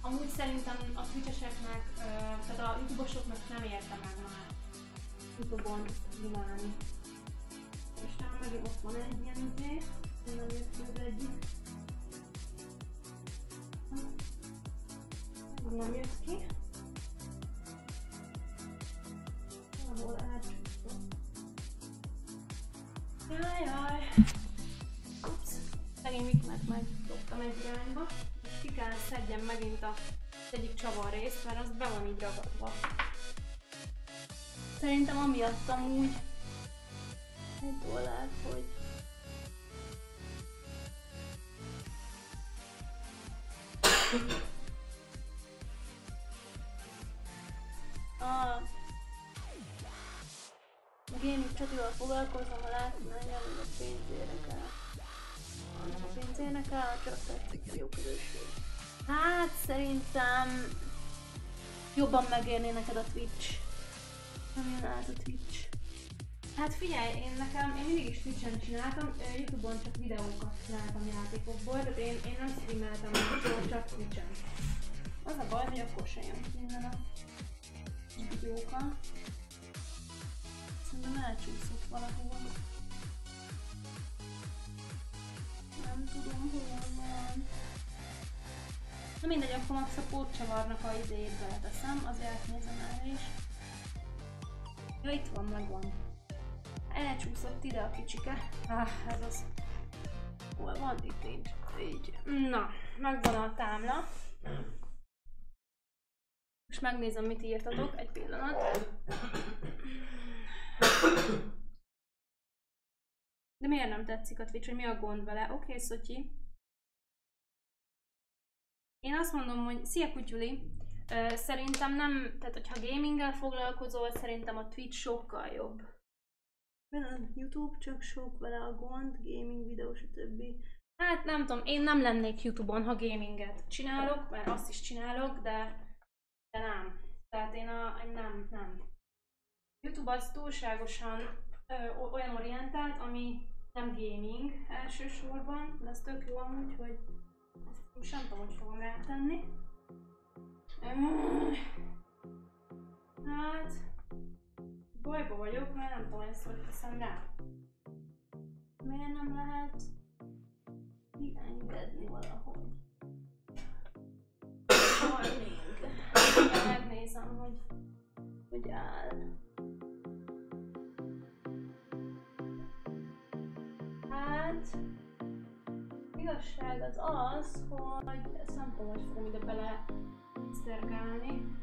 amúgy szerintem a twitcheseknek, tehát a youtube-osoknak nem érte meg már Youtube-on streamálni. És nem megint ott van egy ilyen izé, nem jött az egyik. Nem jött ki. Ahol átcsúszom. Jajjaj. Ups. Szegény Mikmet megdobtam egy irányba. Ki kell szedjem megint a egyik csavar részt, mert az be van így ragadva. Szerintem amiatt amúgy egy dollár, hogy a gaming csatival foglalkozom, ha engem, hogy a pénzérnek áll. A pénzérnek áll, csak tetszik a jó közösség. Hát szerintem jobban megérné neked a Twitch. Nem jön át a Twitch. Hát figyelj, én nekem, én mindig is Twitch-en csináltam, Youtube-on csak videókat csináltam játékokból, de én, én nem streameltem csak Twitch-en. Az a baj, hogy akkor se jön minden a videókat. Szerintem elcsúszott valahol. Nem tudom, hol van. Na mindegy, akkor max a pótcsavarnak a izéjét beleteszem, azért átnézem erre is. Ja, itt van, megvan. Elcsúszott ide a kicsike. Ah, ez az. Hol van itt így? így. Na, megvan a támla. Most megnézem, mit írtatok. Egy pillanat. De miért nem tetszik a Twitch, hogy mi a gond vele? Oké, okay, Szotyi. Én azt mondom, hogy szia Kutyuli, szerintem nem, tehát hogyha gaminggel foglalkozol, szerintem a Twitch sokkal jobb. Veled YouTube, csak sok vele a gond, gaming videó, stb. Hát nem tudom, én nem lennék Youtube-on, ha gaminget csinálok, mert azt is csinálok, de, de nem. Tehát én a, nem, nem. Youtube az túlságosan ö, olyan orientált, ami nem gaming elsősorban, de ez tök jó amúgy, hogy ezt most nem tudom, hogy fogom rátenni. Hát, Bajba vagyok, mert nem tudom, ezt hogy teszem rá. Miért nem lehet kiengedni valahogy? Megnézem, hogy hogy áll. Hát, igazság az az, hogy ezt nem tudom, hogy fogom ide bele mércergálni.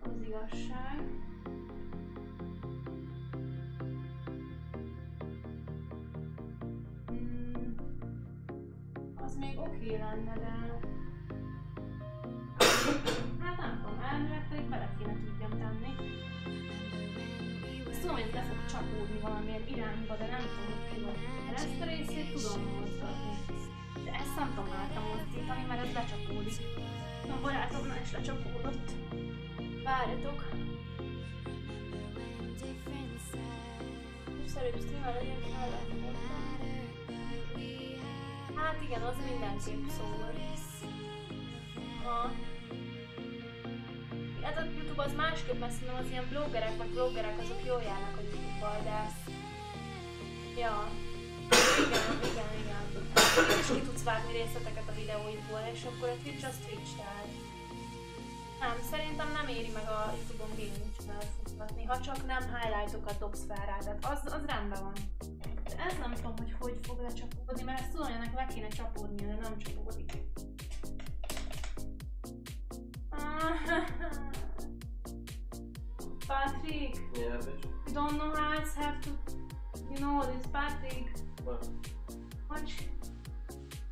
Az igazság. Mm, az még oké lenne, de... Nem tudom, elvileg pedig bele kéne tudjam tenni. Ezt tudom, hogy le fog csapódni valamilyen irányba, de nem tudom, hogy hova. Mert ezt a részét tudom mozgatni. De ezt nem tudom hátra mozdítani, mert ez lecsapódik. A barátoknál is lecsapódott. Várjatok. Szerűbb streamer legyen kellett. Hát igen, az mindenképp szól. Ha. Hát a YouTube az másképp, mert szerintem az ilyen bloggerek vagy bloggerek azok jól járnak a YouTube-val, de... Ja. Igen, igen, igen. És ki tudsz vágni részleteket a videóidból, és akkor a Twitch az Twitch, tehát... Nem, szerintem nem éri meg a Youtube-on gaming channel futtatni, ha csak nem highlightokat dobsz fel rá, tehát az, az rendben van. De ez nem tudom, hogy hogy fog lecsapódni, mert ezt tudom, hogy ennek le kéne csapódni, de nem csapódik. Uh, Patrick, Yeah, bitch. you don't know how it's have to, you know this, Patrick. What? Watch.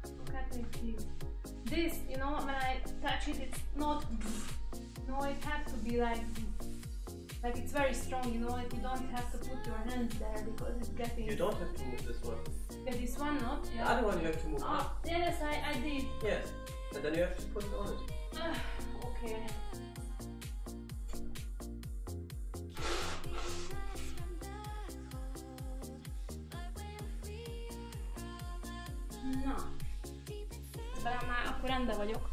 Look at me, please. This, you know, when I touch it, it's not. No, it has to be like. Like it's very strong, you know. Like you don't have to put your hands there because it's getting. You don't have to move this one. Yeah, this one, not. The other one you have to move Oh, up. yes, I, I did. Yes. And then you have to put it on it. Okay. Na. Közben már akkor rendben vagyok.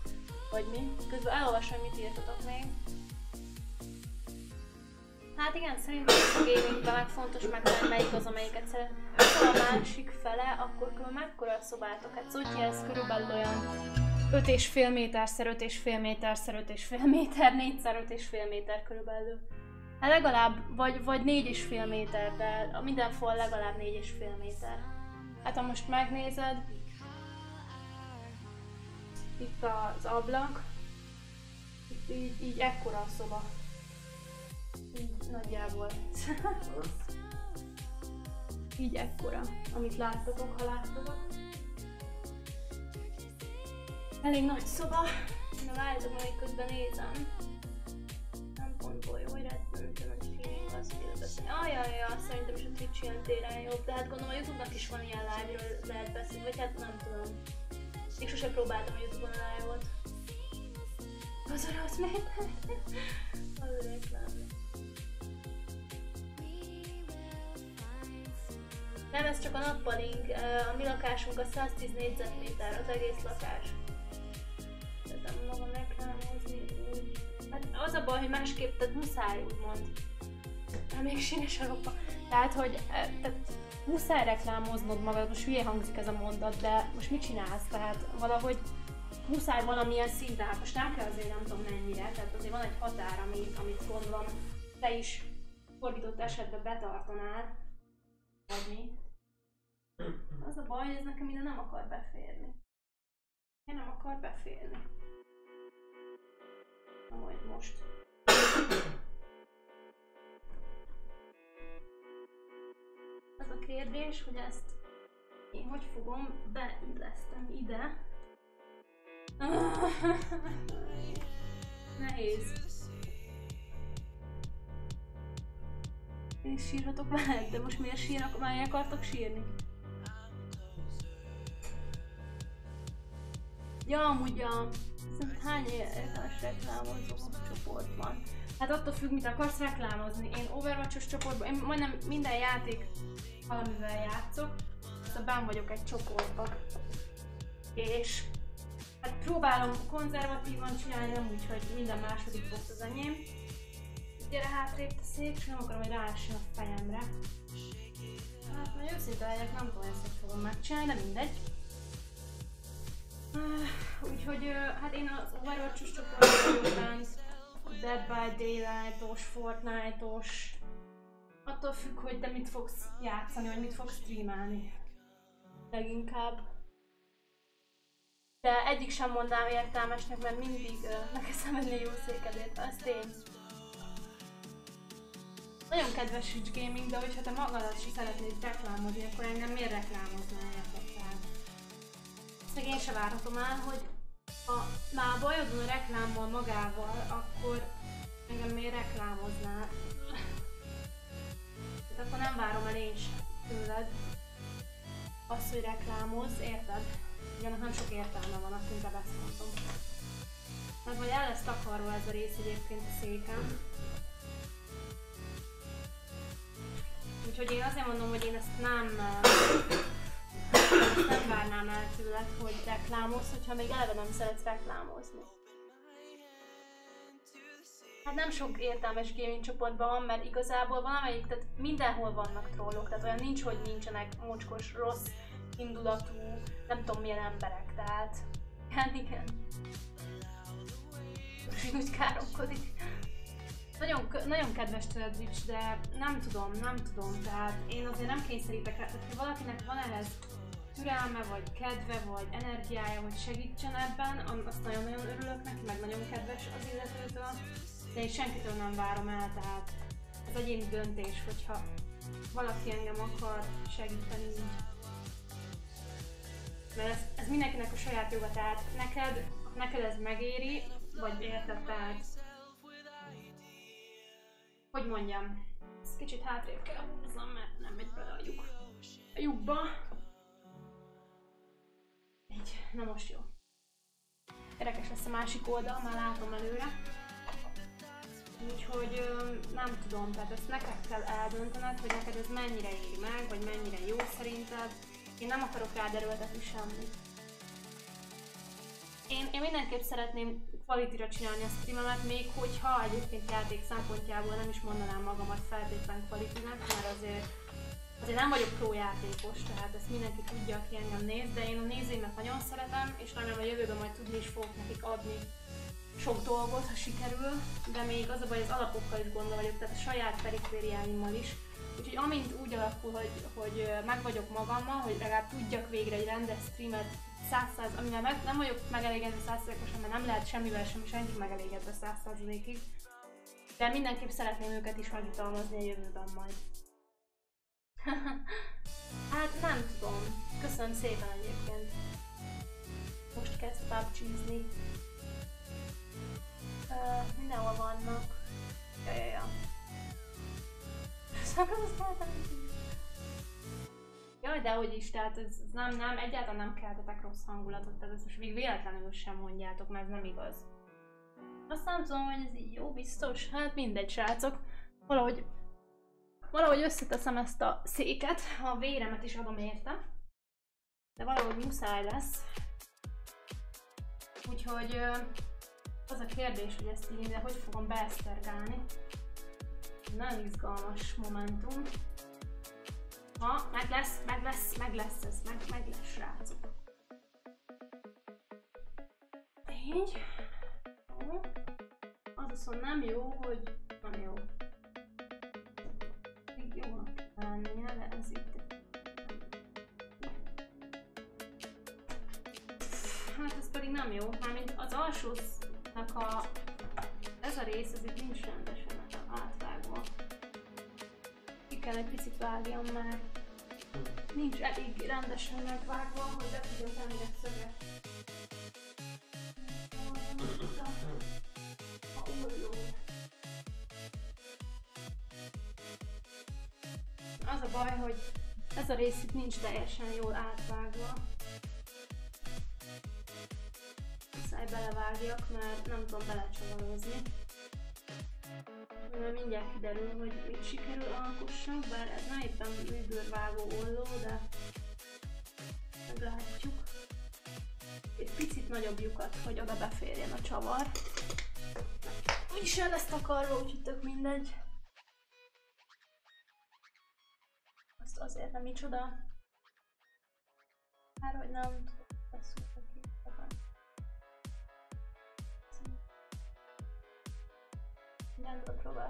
Vagy mi? Közben elolvasom, mit írtatok még. Hát igen, szerintem a gamingben meg fontos megtalálni, melyik az, amelyiket szeret. Ha a másik fele, akkor körülbelül mekkora a szobátok? Hát Zotyi, ez körülbelül olyan 5,5 méterszer 5,5 méterszer 5,5 méter, 4 5,5 méter körülbelül. Hát legalább, vagy, vagy 4,5 méter, de minden fal legalább 4,5 méter. Hát ha most megnézed, itt az ablak, itt így, így ekkora a szoba. Így nagyjából. így ekkora, amit láttatok, ha láttatok. Elég nagy szoba. Na várjatok, majd közben nézem. Nem pont jó, hogy rettentő nagy feeling az, beszélni. Ajajaj, szerintem is a Twitch ilyen téren jobb, de hát gondolom a Youtube-nak is van ilyen live-ről lehet beszélni, vagy hát nem tudom. Még sose próbáltam a Youtube-on a live-ot. Az a rossz méter. Az a. Nem, ez csak a nappalink. A mi lakásunk a 110 négyzetméter, az egész lakás. Szeretem magam reklámozni. Hát az a baj, hogy másképp, tehát muszáj úgymond. Hát még sínes a ropa. Tehát, hogy e, tehát muszáj reklámoznod magad, most hülye hangzik ez a mondat, de most mit csinálsz? Tehát valahogy muszáj valamilyen szinten, hát most nem kell azért nem tudom mennyire, tehát azért van egy határ, amit, amit gondolom te is fordított esetben betartanál. Vagy mi? Az a baj, hogy ez nekem ide nem akar beférni. Én nem akar beférni. Majd most. Az a kérdés, hogy ezt én hogy fogom beilleszteni ide. Nehéz. Én sírhatok veled, de most miért sírnak, már akartok sírni? Ja, amúgy a... Hány értelmes reklámozó csoport van? Hát attól függ, mit akarsz reklámozni. Én Overwatch-os csoportban, én majdnem minden játék valamivel játszok, szóval benn vagyok egy csoportban. És hát próbálom konzervatívan csinálni, nem úgy, hogy minden második poszt az enyém. Gyere hátrébb a szék, és nem akarom, hogy ráessen a fejemre. Hát, majd őszinte legyek, nem tudom, ezt hogy fogom megcsinálni, de mindegy. Úgyhogy, hát én az Overwatch-os csoportban bent, Dead by Daylight-os, Fortnite-os, attól függ, hogy te mit fogsz játszani, vagy mit fogsz streamálni. Leginkább. De egyik sem mondnám értelmesnek, mert mindig uh, meg kell szenvedni jó székedét, ez tény. Nagyon kedves Switch Gaming, de hogyha te magadat is szeretnéd reklámozni, akkor engem miért reklámoznál ezt én se várhatom el, hogy ha már bajod a reklámmal magával, akkor engem miért reklámoznál? Tehát akkor nem várom el én sem tőled azt, hogy reklámoz, érted? Igen, nem sok értelme van, akkor inkább ezt mondom. Mert majd el lesz takarva ez a rész egyébként a székem. Úgyhogy én azért mondom, hogy én ezt nem, nem várnám el tőled, hogy reklámoz, hogyha még eleve nem szeretsz reklámozni. Hát nem sok értelmes gaming csoportban van, mert igazából valamelyik, tehát mindenhol vannak trollok, tehát olyan nincs, hogy nincsenek mocskos, rossz indulatú, nem tudom milyen emberek, tehát igen, igen. Úgy káromkodik. Nagyon, nagyon kedves tőled, de nem tudom, nem tudom, tehát én azért nem kényszerítek rá, tehát ha valakinek van ehhez türelme, vagy kedve, vagy energiája, hogy segítsen ebben, azt nagyon-nagyon örülök neki, meg nagyon kedves az illetőtől, de én senkitől nem várom el, tehát ez egyéni döntés, hogyha valaki engem akar segíteni így. Mert ez, ez mindenkinek a saját joga, tehát neked, neked ez megéri, vagy érted, tehát hogy mondjam, ezt kicsit hátrébb kell húznom, mert nem megy bele a lyuk. A lyukba. Na most jó. Érdekes lesz a másik oldal, már látom előre. Úgyhogy nem tudom, tehát ezt neked kell eldöntened, hogy neked ez mennyire éri meg, vagy mennyire jó szerinted. Én nem akarok rád erőltetni semmit. Én, én mindenképp szeretném quality csinálni a streamemet, még hogyha egyébként játék szempontjából nem is mondanám magamat feltétlen quality mert azért, azért nem vagyok pro játékos, tehát ezt mindenki tudja, aki engem néz, de én a nézőimet nagyon szeretem, és remélem a jövőben majd tudni is fogok nekik adni sok dolgot, ha sikerül, de még az a baj, az alapokkal is gondol vagyok, tehát a saját perifériáimmal is. Úgyhogy amint úgy alakul, hogy, hogy meg vagyok magammal, hogy legalább tudjak végre egy rendes streamet 100 amivel meg, nem vagyok megelégedve 100 mert nem lehet semmivel sem senki megelégedve 100 ig de mindenképp szeretném őket is megjutalmazni a jövőben majd. hát nem tudom. Köszönöm szépen egyébként. Most kezd pubg Uh, mindenhol vannak. Ja, ja, ja. Jaj, de hogy is, tehát ez nem, nem, egyáltalán nem keltetek rossz hangulatot, tehát ezt most még véletlenül sem mondjátok, mert ez nem igaz. Azt nem tudom, hogy ez így jó, biztos. Hát mindegy, srácok. Valahogy, valahogy összeteszem ezt a széket, a véremet is adom érte. De valahogy muszáj lesz. Úgyhogy az a kérdés, hogy ezt így, de hogy fogom beesztergálni. Nagyon izgalmas momentum. Ha, meg lesz, meg lesz, meg lesz ez, meg, meg lesz, srácok. Így. Jó. Az viszont nem jó, hogy nem jó. Itt. Hát ez pedig nem jó, mármint az alsónak a... Ez a rész, ez itt nincs rendesen átvágva. Ki kell egy picit vágjam, mert nincs elég rendesen megvágva, hogy be tudjam tenni egy szöget. A rész itt nincs teljesen jól átvágva. Muszáj belevágjak, mert nem tudom belecsavarozni mindjárt kiderül, hogy mit sikerül alkossak, bár ez nem éppen műbőrvágó olló, de meglátjuk. Egy picit nagyobb lyukat, hogy oda beférjen a csavar. Úgyis el lesz takarva, úgyhogy tök mindegy. Micsoda. Már hogy nem tudom, Igen, próbál.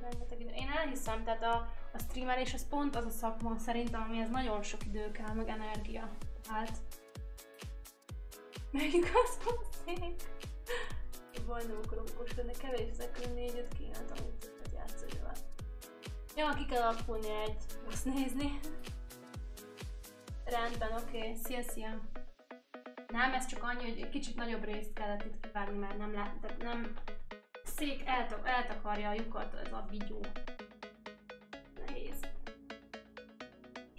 Rengeteg idő. Én elhiszem, tehát a, a streamelés az pont az a szakma szerintem, amihez nagyon sok idő kell, meg energia. Tehát Melyik az a szék? Majdnem akarok okoskodni, kevés ezekről négyet kéne, amit játszani vele. Ja, ki kell alakulni egy, azt nézni. Rendben, oké, okay. szia, szia. Nem, ez csak annyi, hogy egy kicsit nagyobb részt kellett itt kivágni, mert nem lát, tehát nem... Szék eltak, eltakarja a lyukat, ez a vigyó. Nehéz.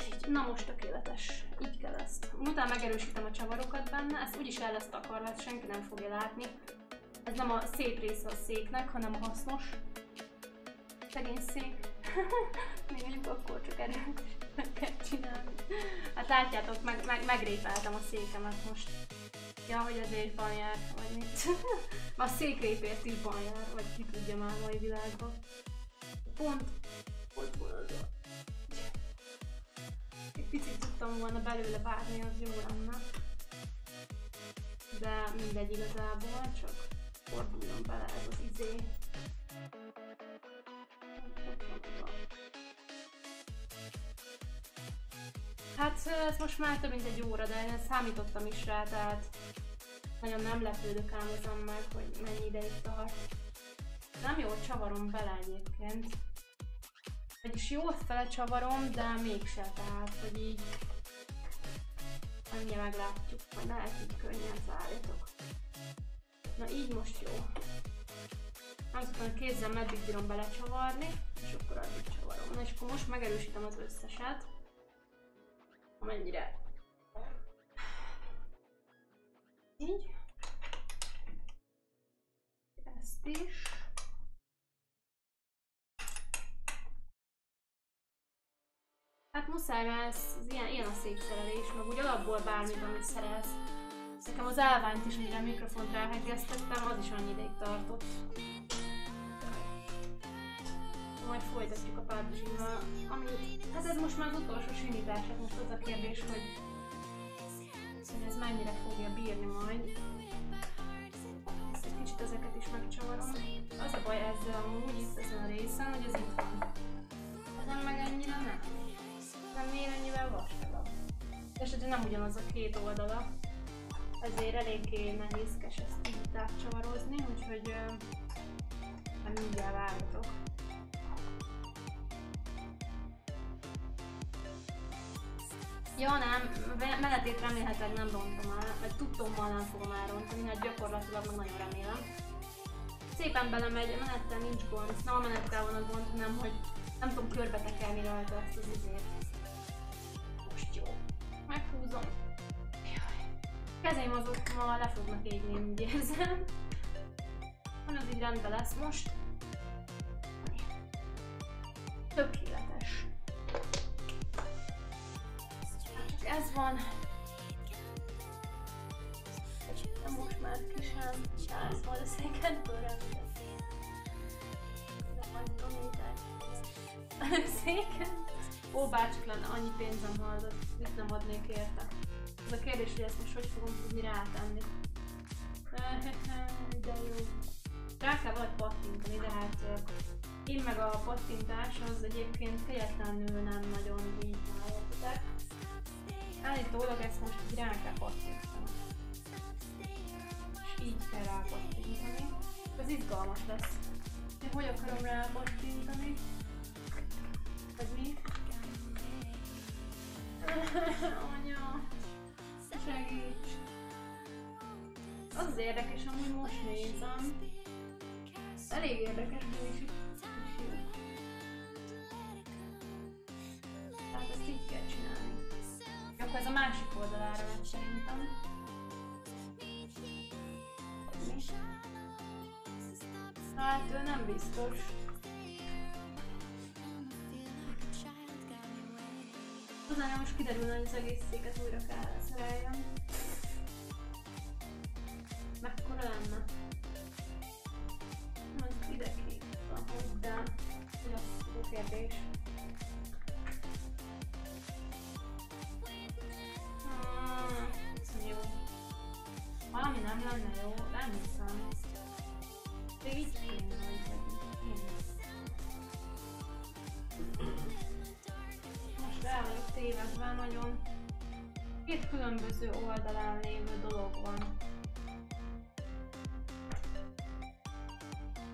Így, na most tökéletes. Így kell ezt. Utána megerősítem a csavarokat benne, ezt úgyis el lesz takarva, ezt senki nem fogja látni. Ez nem a szép része a széknek, hanem a hasznos. Szegény szék. Mondjuk akkor csak erőt meg kell csinálni. Hát látjátok, meg, meg, megrépeltem a székemet most. Ja, hogy ezért van jár, vagy mit. a székrépért is van jár, vagy ki tudja már a mai világban. Pont ott van. Egy picit tudtam volna belőle várni, az jó lenne. De mindegy igazából, csak forduljon bele ez az izé. Hát ez most már több mint egy óra, de én számítottam is rá, tehát nagyon nem lepődök ezen meg, hogy mennyi ideig tart. Nem jó csavarom bele egyébként. Vagyis jó fele csavarom, de mégse, tehát hogy így annyi meglátjuk, hogy lehet így könnyen zárjatok. Na így most jó. Aztán kézzel meddig bírom belecsavarni, és akkor addig csavarom. Na és akkor most megerősítem az összeset amennyire. Így. Ezt is. Hát muszáj, mert ez, ez ilyen, ilyen a székszerelés, meg úgy alapból bármit, amit szerelsz. Nekem az állványt is, amire a mikrofont ráhegeztettem, az is annyi ideig tartott majd folytatjuk a párbuzsival, ami, hát ez most már az utolsó simítás, hát most az a kérdés, hogy, hogy ez mennyire fogja bírni majd. Ezt egy kicsit ezeket is megcsavarom. Az a baj ezzel amúgy itt ezen a részen, hogy ez itt van. Ezen meg ennyire nem. Nem miért ennyivel vastagabb. Esetleg nem ugyanaz a két oldala. Ezért eléggé nehézkes ezt így átcsavarozni, úgyhogy uh, mindjárt várjatok. Ja nem, menetét remélhetőleg nem rontom el, vagy tudtommal nem fogom elrontani, hát gyakorlatilag meg nagyon remélem. Szépen belemegy, a menettel nincs gond, nem a menettel van a gond, hanem hogy nem tudom körbe tekerni rajta ezt az izét. Most jó. Meghúzom. Kezeim azok ma le fognak égni, úgy érzem. Az így rendben lesz most. Tökéletes ez van. De most már ki sem száz valószínűleg bőrem. Széken? Ó, bárcsak lenne annyi pénzem hallott, mit nem adnék érte. Az a kérdés, hogy ezt most hogy fogom tudni rátenni. De jó. Rá kell valahogy pattintani, de hát én meg a pattintás az egyébként kegyetlenül nem nagyon így már Állítólag ezt most így rá kell pattintani. És így kell rá pattintani. Ez izgalmas lesz. Én hogy akarom rá pattintani? Vagy mi? Anya, segíts! Az az érdekes, amúgy most nézem. Elég érdekes, hogy is Akkor ez a másik oldalára megy szerintem. Hát ő nem biztos. Utána most kiderülne, hogy az egész széket újra kell szereljem. Mekkora lenne? Az ide két, ahogy, de ez a kérdés. Jó, nem hiszem. De így kéne, hogy Most el vagyok tévedve nagyon. Két különböző oldalán lévő dolog van.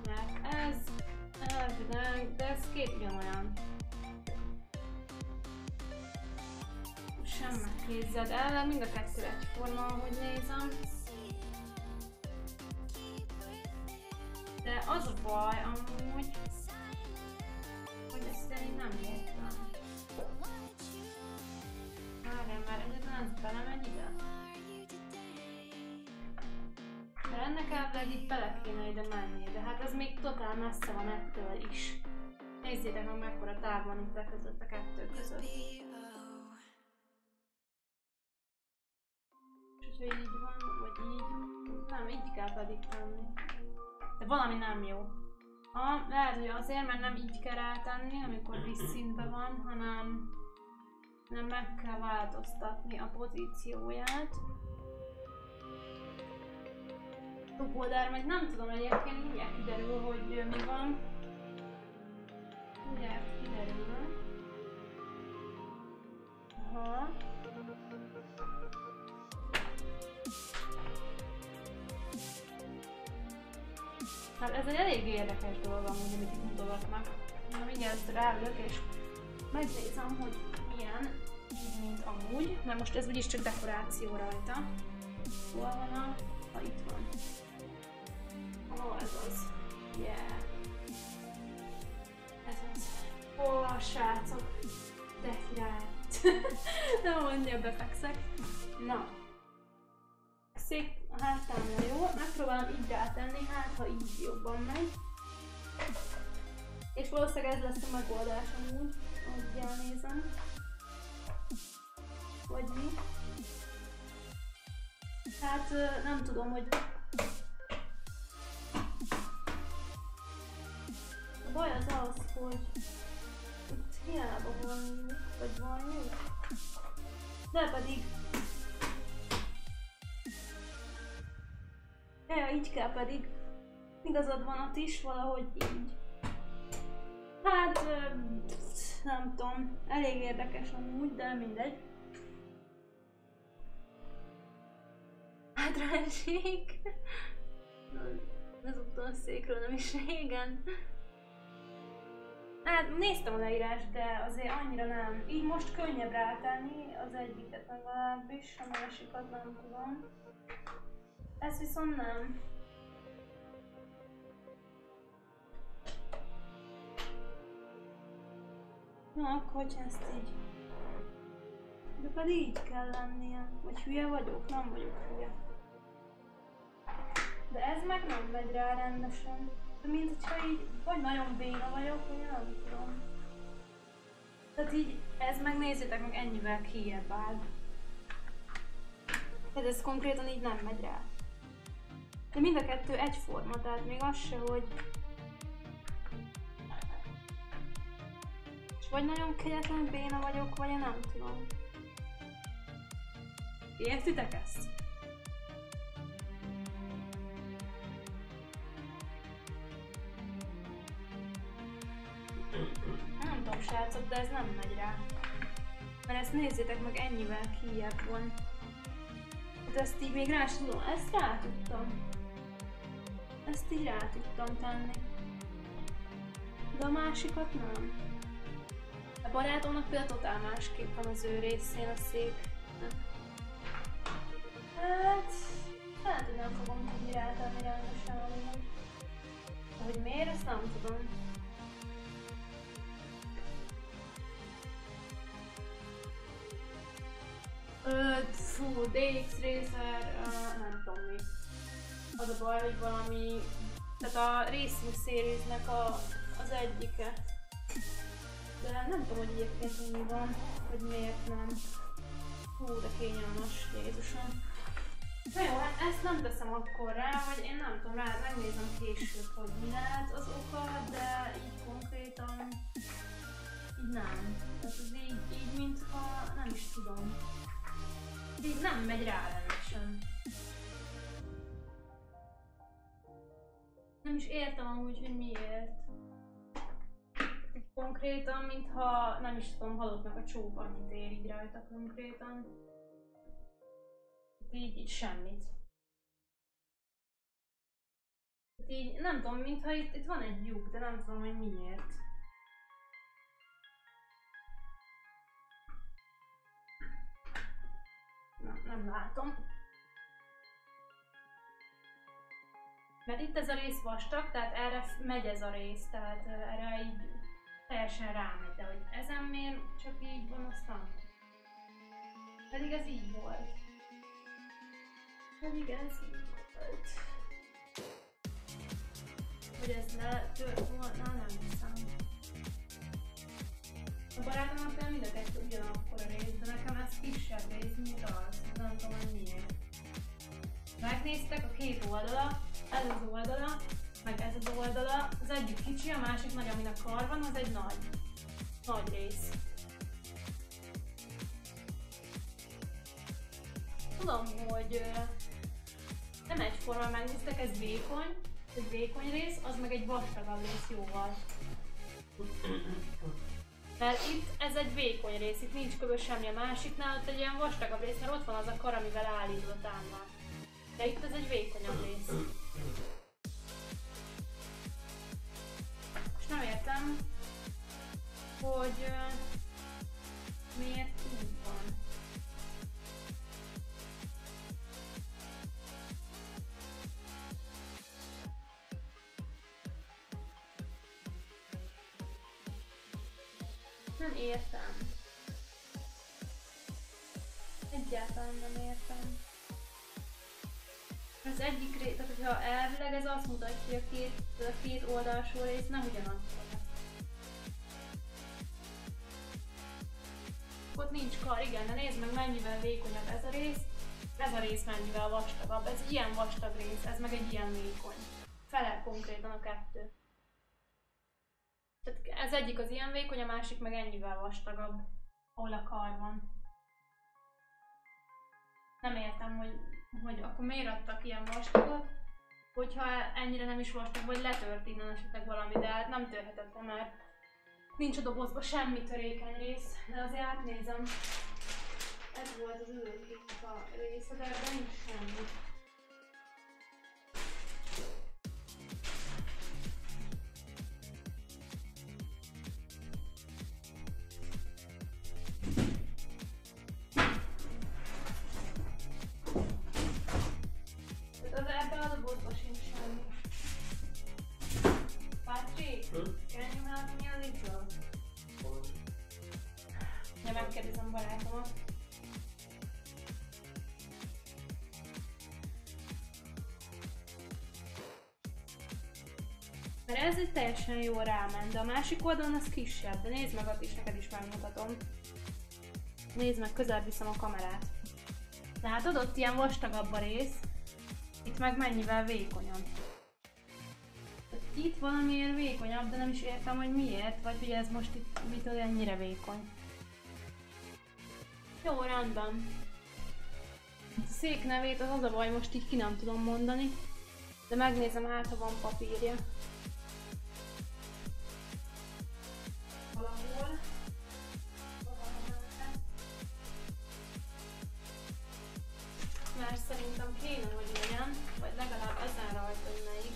Mert ez elvileg, de ez két ugyanolyan. Sem megkézzed el, mind a kettő egyforma, ahogy nézem. Totál messze van ettől is. Nézzétek meg mekkora táv van itt a között a kettő között. És hogyha így van, vagy így, nem, így kell pedig tenni. De valami nem jó. Ha, lehet, hogy azért, mert nem így kell rátenni, amikor vízszintben van, hanem, hanem meg kell változtatni a pozícióját. Topoldár meg nem tudom egyébként, mindjárt kiderül, hogy mi van. Mindjárt kiderül. Aha. Hát ez egy elég érdekes dolog amúgy, amit itt mutogatnak. Na mindjárt ráülök és megnézem, hogy milyen, így mint amúgy. Mert most ez úgyis csak dekoráció rajta. Hol van a... Ha itt van. Oh, ez az. Yeah. Ez az. Ó, oh, srácok. De király. Nem mondja, befekszek. Na, szék a hátámra jó, megpróbálom így rátenni, hát ha így jobban megy. És valószínűleg ez lesz a megoldás amúgy, ahogy elnézem. Vagy mi. Hát nem tudom, hogy... baj az az, hogy itt hiába van vagy valami. De pedig Ja, így kell pedig. Igazad van ott is, valahogy így. Hát, nem tudom, elég érdekes amúgy, de mindegy. Hátrányság. Ezúttal a székről nem is régen. Hát néztem a leírást, de azért annyira nem. Így most könnyebb rátenni az egyiket legalábbis, a másikat nem tudom. Ez viszont nem. Na, akkor hogy ezt így... De pedig így kell lennie. Vagy hülye vagyok? Nem vagyok hülye. De ez meg nem megy rá rendesen. De mint hogyha így, vagy nagyon béna vagyok, vagy nem tudom. Tehát így, ez meg nézzétek meg ennyivel kijebb áll. Tehát ez konkrétan így nem megy rá. De mind a kettő egyforma, tehát még az se, hogy... És vagy nagyon kegyetlen béna vagyok, vagy én nem tudom. Értitek ezt? Ezt nézzétek meg, ennyivel kijebb van. Hát ezt így még rá tudom, ezt rá tudtam. Ezt így rá tudtam tenni. De a másikat nem. A barátomnak például totál másképp van az ő részén a szék. Hát... Hát, hogy nem fogom tudni rátenni rendesen amúgy. Hogy miért, ezt nem tudom. Fú, DX Racer, uh, nem tudom mi az a baj, hogy valami, tehát a Racing Series-nek a, az egyike. De nem tudom, hogy egyébként mi van, hogy miért nem. Hú, de kényelmes, Jézusom. Na jó, hát ezt nem teszem akkor rá, vagy én nem tudom rá, megnézem később, hogy mi lehet az oka, de így konkrétan így nem. Tehát ez így, így mintha nem is tudom. Így nem megy rá rendesen. Nem is értem amúgy, hogy miért. Konkrétan, mintha nem is tudom, halottnak a csók annyit ér így rajta konkrétan. Így, így semmit. Hát Így, nem tudom, mintha itt, itt van egy lyuk, de nem tudom, hogy miért. Nem, nem látom. Mert itt ez a rész vastag, tehát erre megy ez a rész, tehát erre így teljesen rámegy, de hogy ezen miért csak így van, azt nem. Pedig ez így volt. Pedig ez így volt. Hogy ez le tört volna, nem hiszem. A barátomnak mind a kettő ugyanakkor a rész, de nekem ez kisebb rész, mint az. Nem tudom, hogy miért. Megnéztek a két oldala, ez az oldala, meg ez az oldala, az egyik kicsi, a másik nagy, aminek kar van, az egy nagy. Nagy rész. Tudom, hogy nem egyforma megnéztek, ez vékony, ez vékony rész, az meg egy vastagabb rész jóval. Mert itt ez egy vékony rész, itt nincs köbös semmi a másiknál, ott egy ilyen vastagabb rész, mert ott van az a kar, amivel állítod a támlát. De itt ez egy vékonyabb rész. És nem értem, hogy miért értem. Egyáltalán nem értem. Az egyik rész, tehát hogyha elvileg ez azt mutatja, hogy a két, a két oldalsó rész nem ugyanakkor. Ott nincs kar, igen, de nézd meg mennyivel vékonyabb ez a rész, ez a rész mennyivel vastagabb. Ez ilyen vastag rész, ez meg egy ilyen vékony. Fele konkrétan a kettő. Tehát ez egyik az ilyen vékony, a másik meg ennyivel vastagabb, ahol a kar van. Nem értem, hogy, hogy akkor miért adtak ilyen vastagot, hogyha ennyire nem is vastag, vagy letört innen esetleg valami, de hát nem törhetett le, mert nincs a dobozban semmi törékeny rész, de azért átnézem. Ez volt az ülőképnek a része, de ebben nincs semmi. Ja, megkérdezem barátomat. Mert ez egy teljesen jó ráment, de a másik oldalon az kisebb. De nézd meg, ott is neked is megmutatom. Nézd meg, közel viszem a kamerát. Tehát ott ilyen vastagabb a rész, itt meg mennyivel vékonyabb. Itt valamiért vékonyabb, de nem is értem, hogy miért, vagy hogy ez most itt mitől ennyire vékony. Jó, rendben. A szék nevét az az a baj, most így ki nem tudom mondani. De megnézem, hát ha van papírja. Valahol. Mert szerintem kéne, hogy legyen, vagy legalább ezen rajta önneik.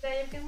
De egyébként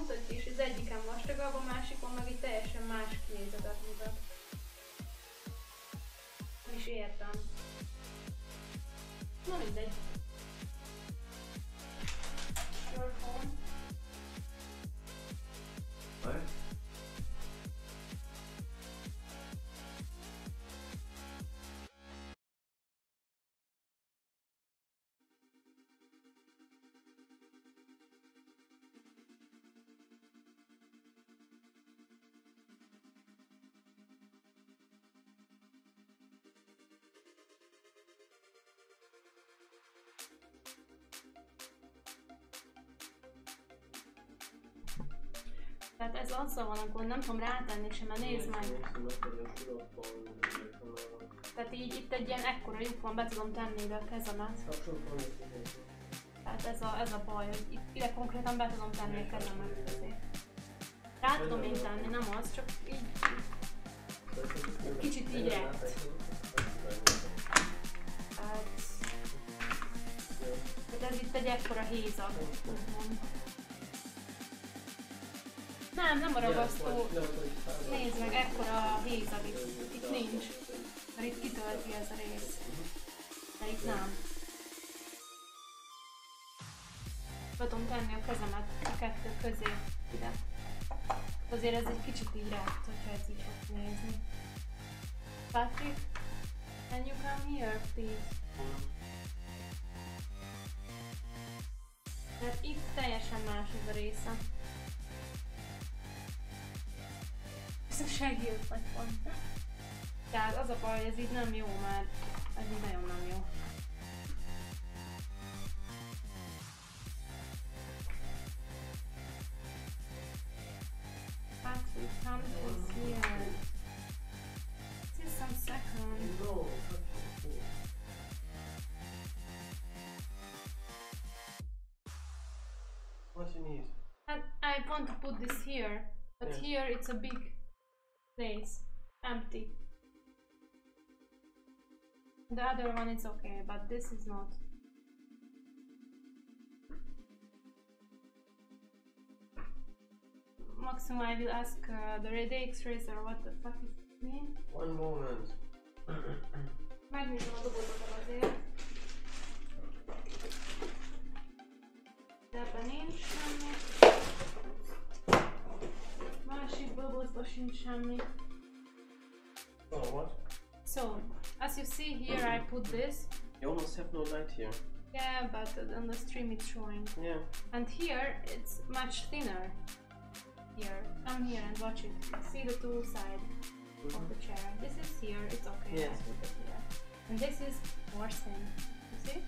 Tehát ez azzal van, akkor nem tudom rátenni sem, mert nézd meg. Tehát így itt egy ilyen ekkora lyuk van, be tudom tenni ide a kezemet. Tehát ez a, ez a baj, hogy itt, ide konkrétan be tudom tenni a kezemet közé. Rá tudom én tenni, nem az, csak így, Kicsit így lett. Hát, hát ez itt egy ekkora hézag, úgymond. Nem, nem a ragasztó. Nézd meg, ekkora a hézag itt. Itt nincs. Mert itt kitölti ez a rész. De itt nem. Tudom tenni a kezemet a kettő közé ide. Azért ez egy kicsit így rátt, hogyha ez így fog nézni. Patrick, can you come here, please? Mert itt teljesen más ez a része. Ez segít vagy pont. Tehát az a baj, hogy ez így nem jó már. Ez így nagyon nem jó. Patrick, come please here. Just some second. No. What you need? And I want to put this here, but Yeah. here it's a big other one is okay, but this is not. Maximum, I will ask uh, the Redx Racer what the fuck is it mean. One moment. Megnézem a dobozokat azért. De ebben nincs semmi. Másik dobozban sincs semmi. Oh, what? So, as you see here, I put this. You almost have no light here. Yeah, but on the stream it's showing. Yeah. And here, it's much thinner. Here, come here and watch it. See the tool side of mm-hmm. the chair. This is here, it's okay. Yes. Put it here. And this is more thin. You see?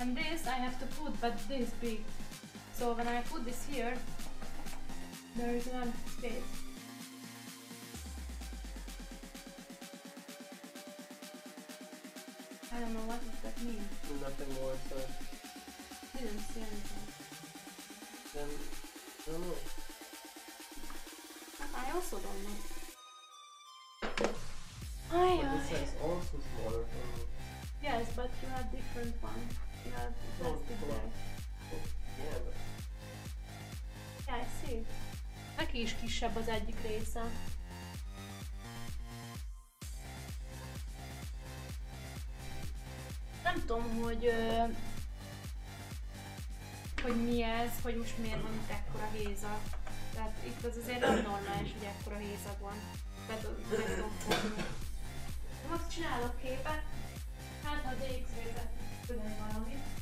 And this I have to put, but this big. So when I put this here, there is one space. I don't know what does that mean. Nothing more, so Didn't see anything. then I don't know. I also don't know. Ay, But this ay. size also smaller me. Yes, but you have different one. You have Oh, plastic on. there. Yeah, but Yeah, I see. Neki is kisebb az egyik része. Hogy hogy mi ez, hogy most miért van itt ekkora hézag. Tehát itt az azért nem normális, hogy ekkora hézag van. Tehát meg tudom fogni. Most csinálok képet, hát ha DX-vel tudni valamit.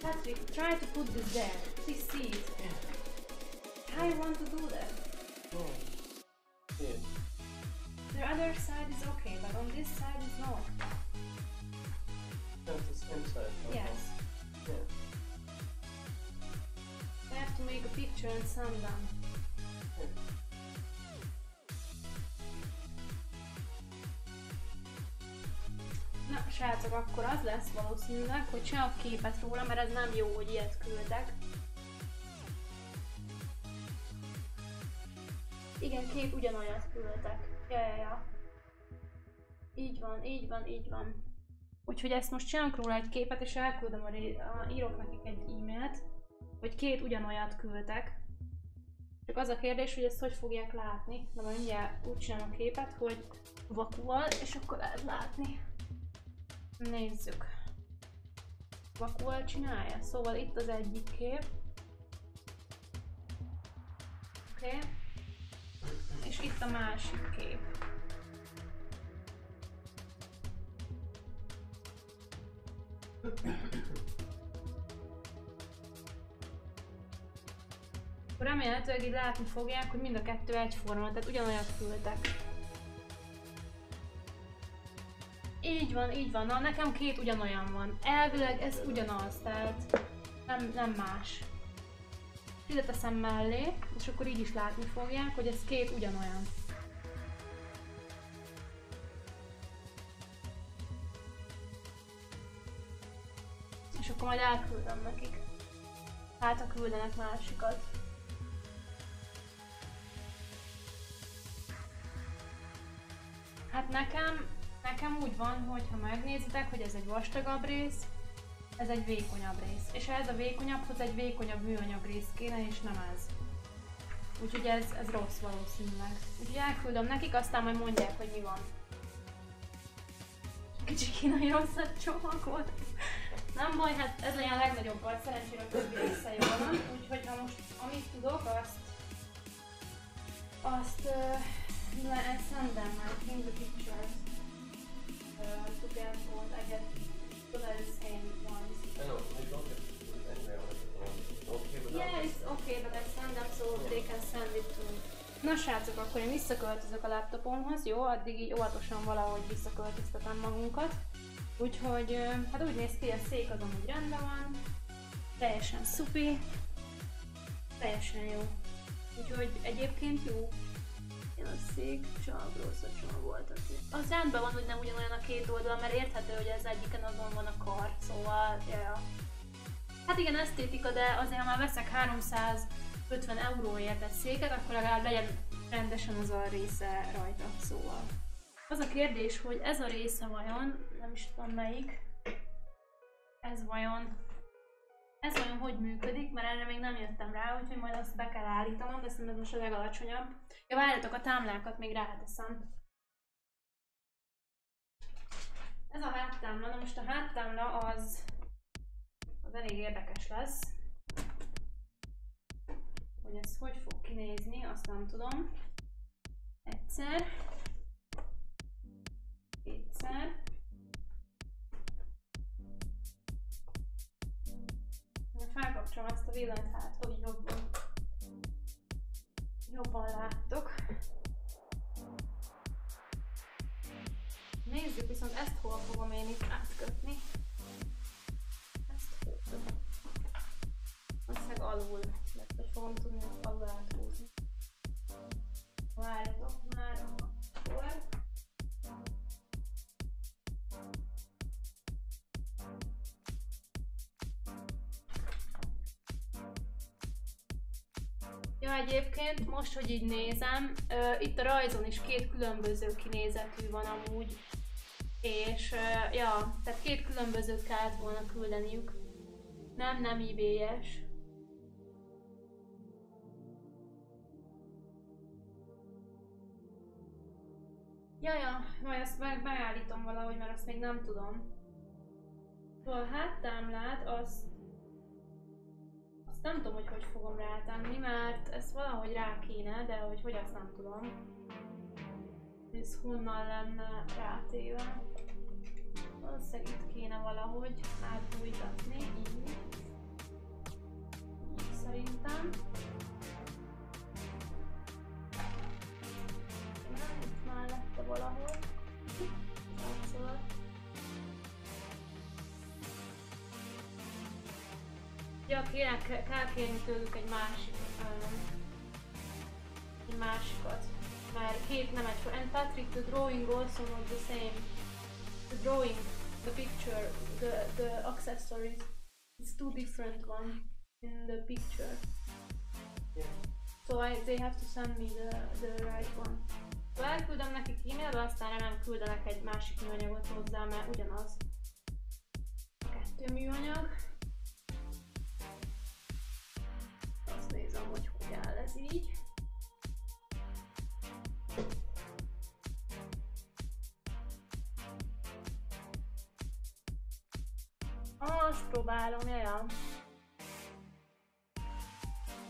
Patrick, try to put this there. Please see it. I want to do that. no. Yeah. The other side is okay, but on this side is not. That's the same size. okay. Yes. Yeah. I have to make a picture and send them. Srácok, akkor az lesz valószínűleg, hogy csinálok képet róla, mert ez nem jó, hogy ilyet küldek. Igen, kép ugyanolyat küldtek. Ja, ja, ja. Így van, így van, így van. Úgyhogy ezt most csinálok róla egy képet, és elküldöm a, a írok nekik egy e-mailt, hogy két ugyanolyat küldtek. Csak az a kérdés, hogy ezt hogy fogják látni. De majd mindjárt úgy csinálom a képet, hogy vakúval, és akkor lehet látni. Nézzük. Vakúval csinálja. Szóval itt az egyik kép. Oké. Okay. És itt a másik kép. Remélhetőleg így látni fogják, hogy mind a kettő egyforma, tehát ugyanolyat küldtek. Így van, így van. Na, nekem két ugyanolyan van. Elvileg ez ugyanaz, tehát nem, nem más. Ide teszem mellé, és akkor így is látni fogják, hogy ez két ugyanolyan. És akkor majd elküldöm nekik. Hát, ha küldenek másikat. Hát nekem, nekem úgy van, hogy ha megnézitek, hogy ez egy vastagabb rész, ez egy vékonyabb rész. És ez a vékonyabbhoz egy vékonyabb műanyag rész kéne, és nem ez. Úgyhogy ez, ez rossz valószínűleg. Úgyhogy elküldöm nekik, aztán majd mondják, hogy mi van. Kicsi kínai rosszat csomag volt. Nem baj, hát ez legyen a legnagyobb baj, szerencsére a többi része jól van. Úgyhogy ha most amit tudok, azt azt uh, le sendem már, bring the pictures uh, to them all, I get the same ones. I know, we don't have to do it anyway phone. Okay without Yeah, it. it's okay, but I send them so they can send it to me. Na srácok, akkor én visszaköltözök a laptopomhoz, jó? Addig így óvatosan valahogy visszaköltöztetem magunkat. Úgyhogy, hát úgy néz ki, a szék az amúgy rendben van. Teljesen szupi. Teljesen jó. Úgyhogy egyébként jó. A szék, csomag volt Az rendben van, hogy nem ugyanolyan a két oldal, mert érthető, hogy az egyiken azon van a kar, szóval, ja. Hát igen, esztétika, de azért, ha már veszek 350 euróért egy széket, akkor legalább legyen rendesen az a része rajta, szóval. Az a kérdés, hogy ez a része vajon, nem is tudom melyik, ez vajon, ez vajon hogy működik, mert erre még nem jöttem rá, úgyhogy majd azt be kell állítanom, de szerintem ez most a legalacsonyabb. Ja, várjatok, a támlákat még ráteszem. Ez a háttámla, na most a háttámla az, az elég érdekes lesz. Hogy ez hogy fog kinézni, azt nem tudom. Egyszer. Kétszer. Felkapcsolom ezt a villanyt, hát hogy jobban, jobban láttok. Nézzük viszont ezt hol fogom én itt átkötni. Ezt hol? Valószínűleg alul. Mert hogy fogom tudni alul áthúzni. Várjatok Ja, egyébként most, hogy így nézem, ö, itt a rajzon is két különböző kinézetű van amúgy, és ö, ja, tehát két különbözőt kellett volna küldeniük. Nem, nem ebay-es. Ja, ja, majd azt meg beállítom valahogy, mert azt még nem tudom. A háttámlát azt nem tudom, hogy hogy fogom rátenni, mert ezt valahogy rá kéne, de hogy hogy azt nem tudom. Ez honnan lenne rátéve. Valószínűleg itt kéne valahogy átbújtatni, így. Így szerintem. Itt mellette valahol. Ja, kéne, kell kérni tőlük egy másik, um, egy másikat. Mert két nem egy And Patrick, the drawing also not the same. The drawing, the picture, the, the accessories, it's two different one in the picture. Yeah. So I, they have to send me the, the right one. So elküldöm nekik e-mailbe, aztán remélem küldenek egy másik műanyagot hozzá, mert ugyanaz. Sütőműanyag. Azt áll ez így. Azt próbálom, jaja.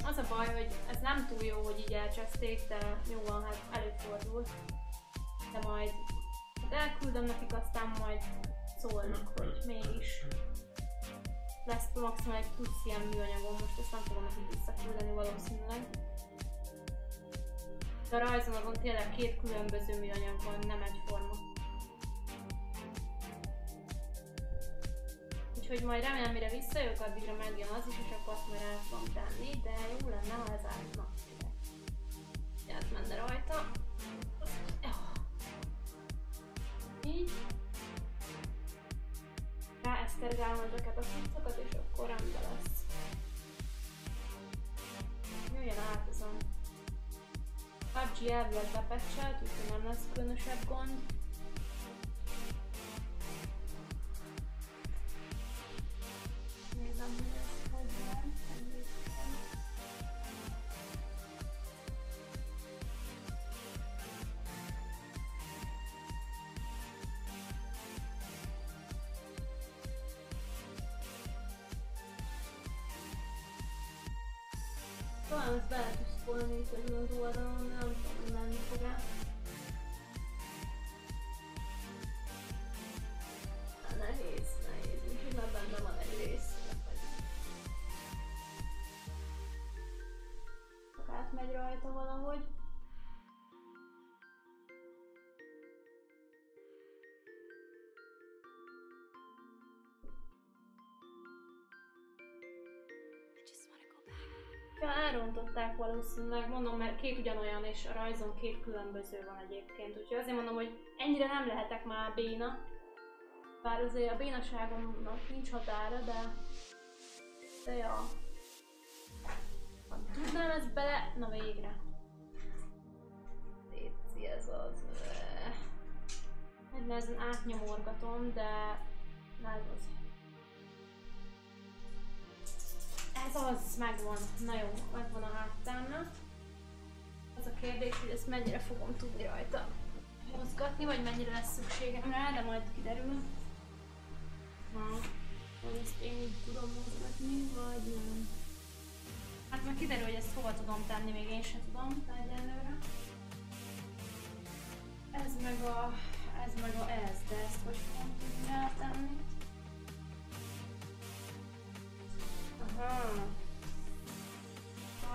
Az a baj, hogy ez nem túl jó, hogy így elcseszték, de jó van, hát előfordul. De majd hát elküldöm nekik, aztán majd szólnak, hogy mégis. Lesz maximum egy plusz ilyen műanyagom, most ezt nem fogom nekik visszaküldeni valószínűleg. De a rajzon azon tényleg két különböző műanyag van, nem egyforma. Úgyhogy majd remélem, mire visszajövök, addigra megjön az is, és akkor azt majd el fogom tenni, de jó lenne, ha ez átna. Átmenne rajta. Így. Ráesztergálom ezeket a cuccokat, és akkor rendben lesz. Jöjjön át ez a PUBG elvileg bepecselt, úgyhogy nem lesz különösebb gond. Nézem, hogy az oldalon, nem menni fog-e. Hát Nehéz, nehéz, úgyhogy már benne van egy rész. Átmegy rajta valahogy. Elrontották valószínűleg, mondom, mert két ugyanolyan, és a rajzon két különböző van egyébként. Úgyhogy azért mondom, hogy ennyire nem lehetek már béna. Bár azért a bénaságomnak nincs határa, de... De ja. Ha tudnám ezt bele... Na végre. Léci, ez az... nehezen átnyomorgatom, de... Na az. Ez az, megvan. Na jó, megvan a háttámnak. Az a kérdés, hogy ezt mennyire fogom tudni rajta mozgatni, vagy mennyire lesz szükségem rá, de majd kiderül. Ha, ezt én így tudom mozgatni, vagy nem. Hát majd kiderül, hogy ezt hova tudom tenni, még én sem tudom egyelőre. Ez meg a... ez meg a ez, de ezt hogy fogom tudni rátenni? Hát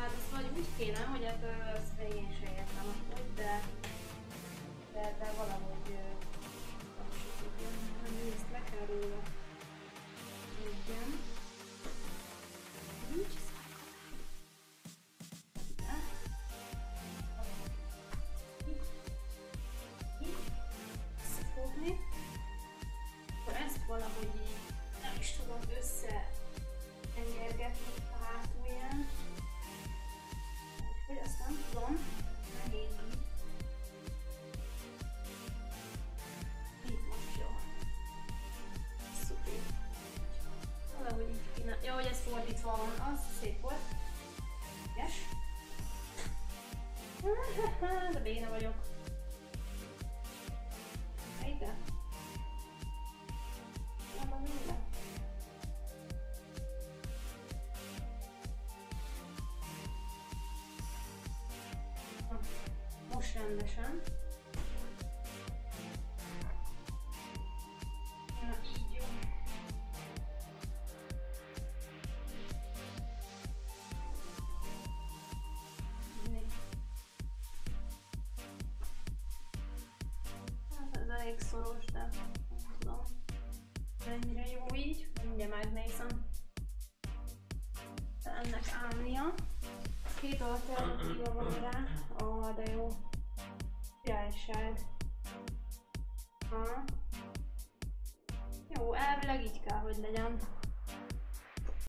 ez vagy úgy kéne, hogy ebből ezt végén se értem amúgy, de, de, de valahogy ö, kapcsolódjon. Nézd, le kell róla. Igen. Rendesen. Hát elég szoros, de Ha. Jó, elvileg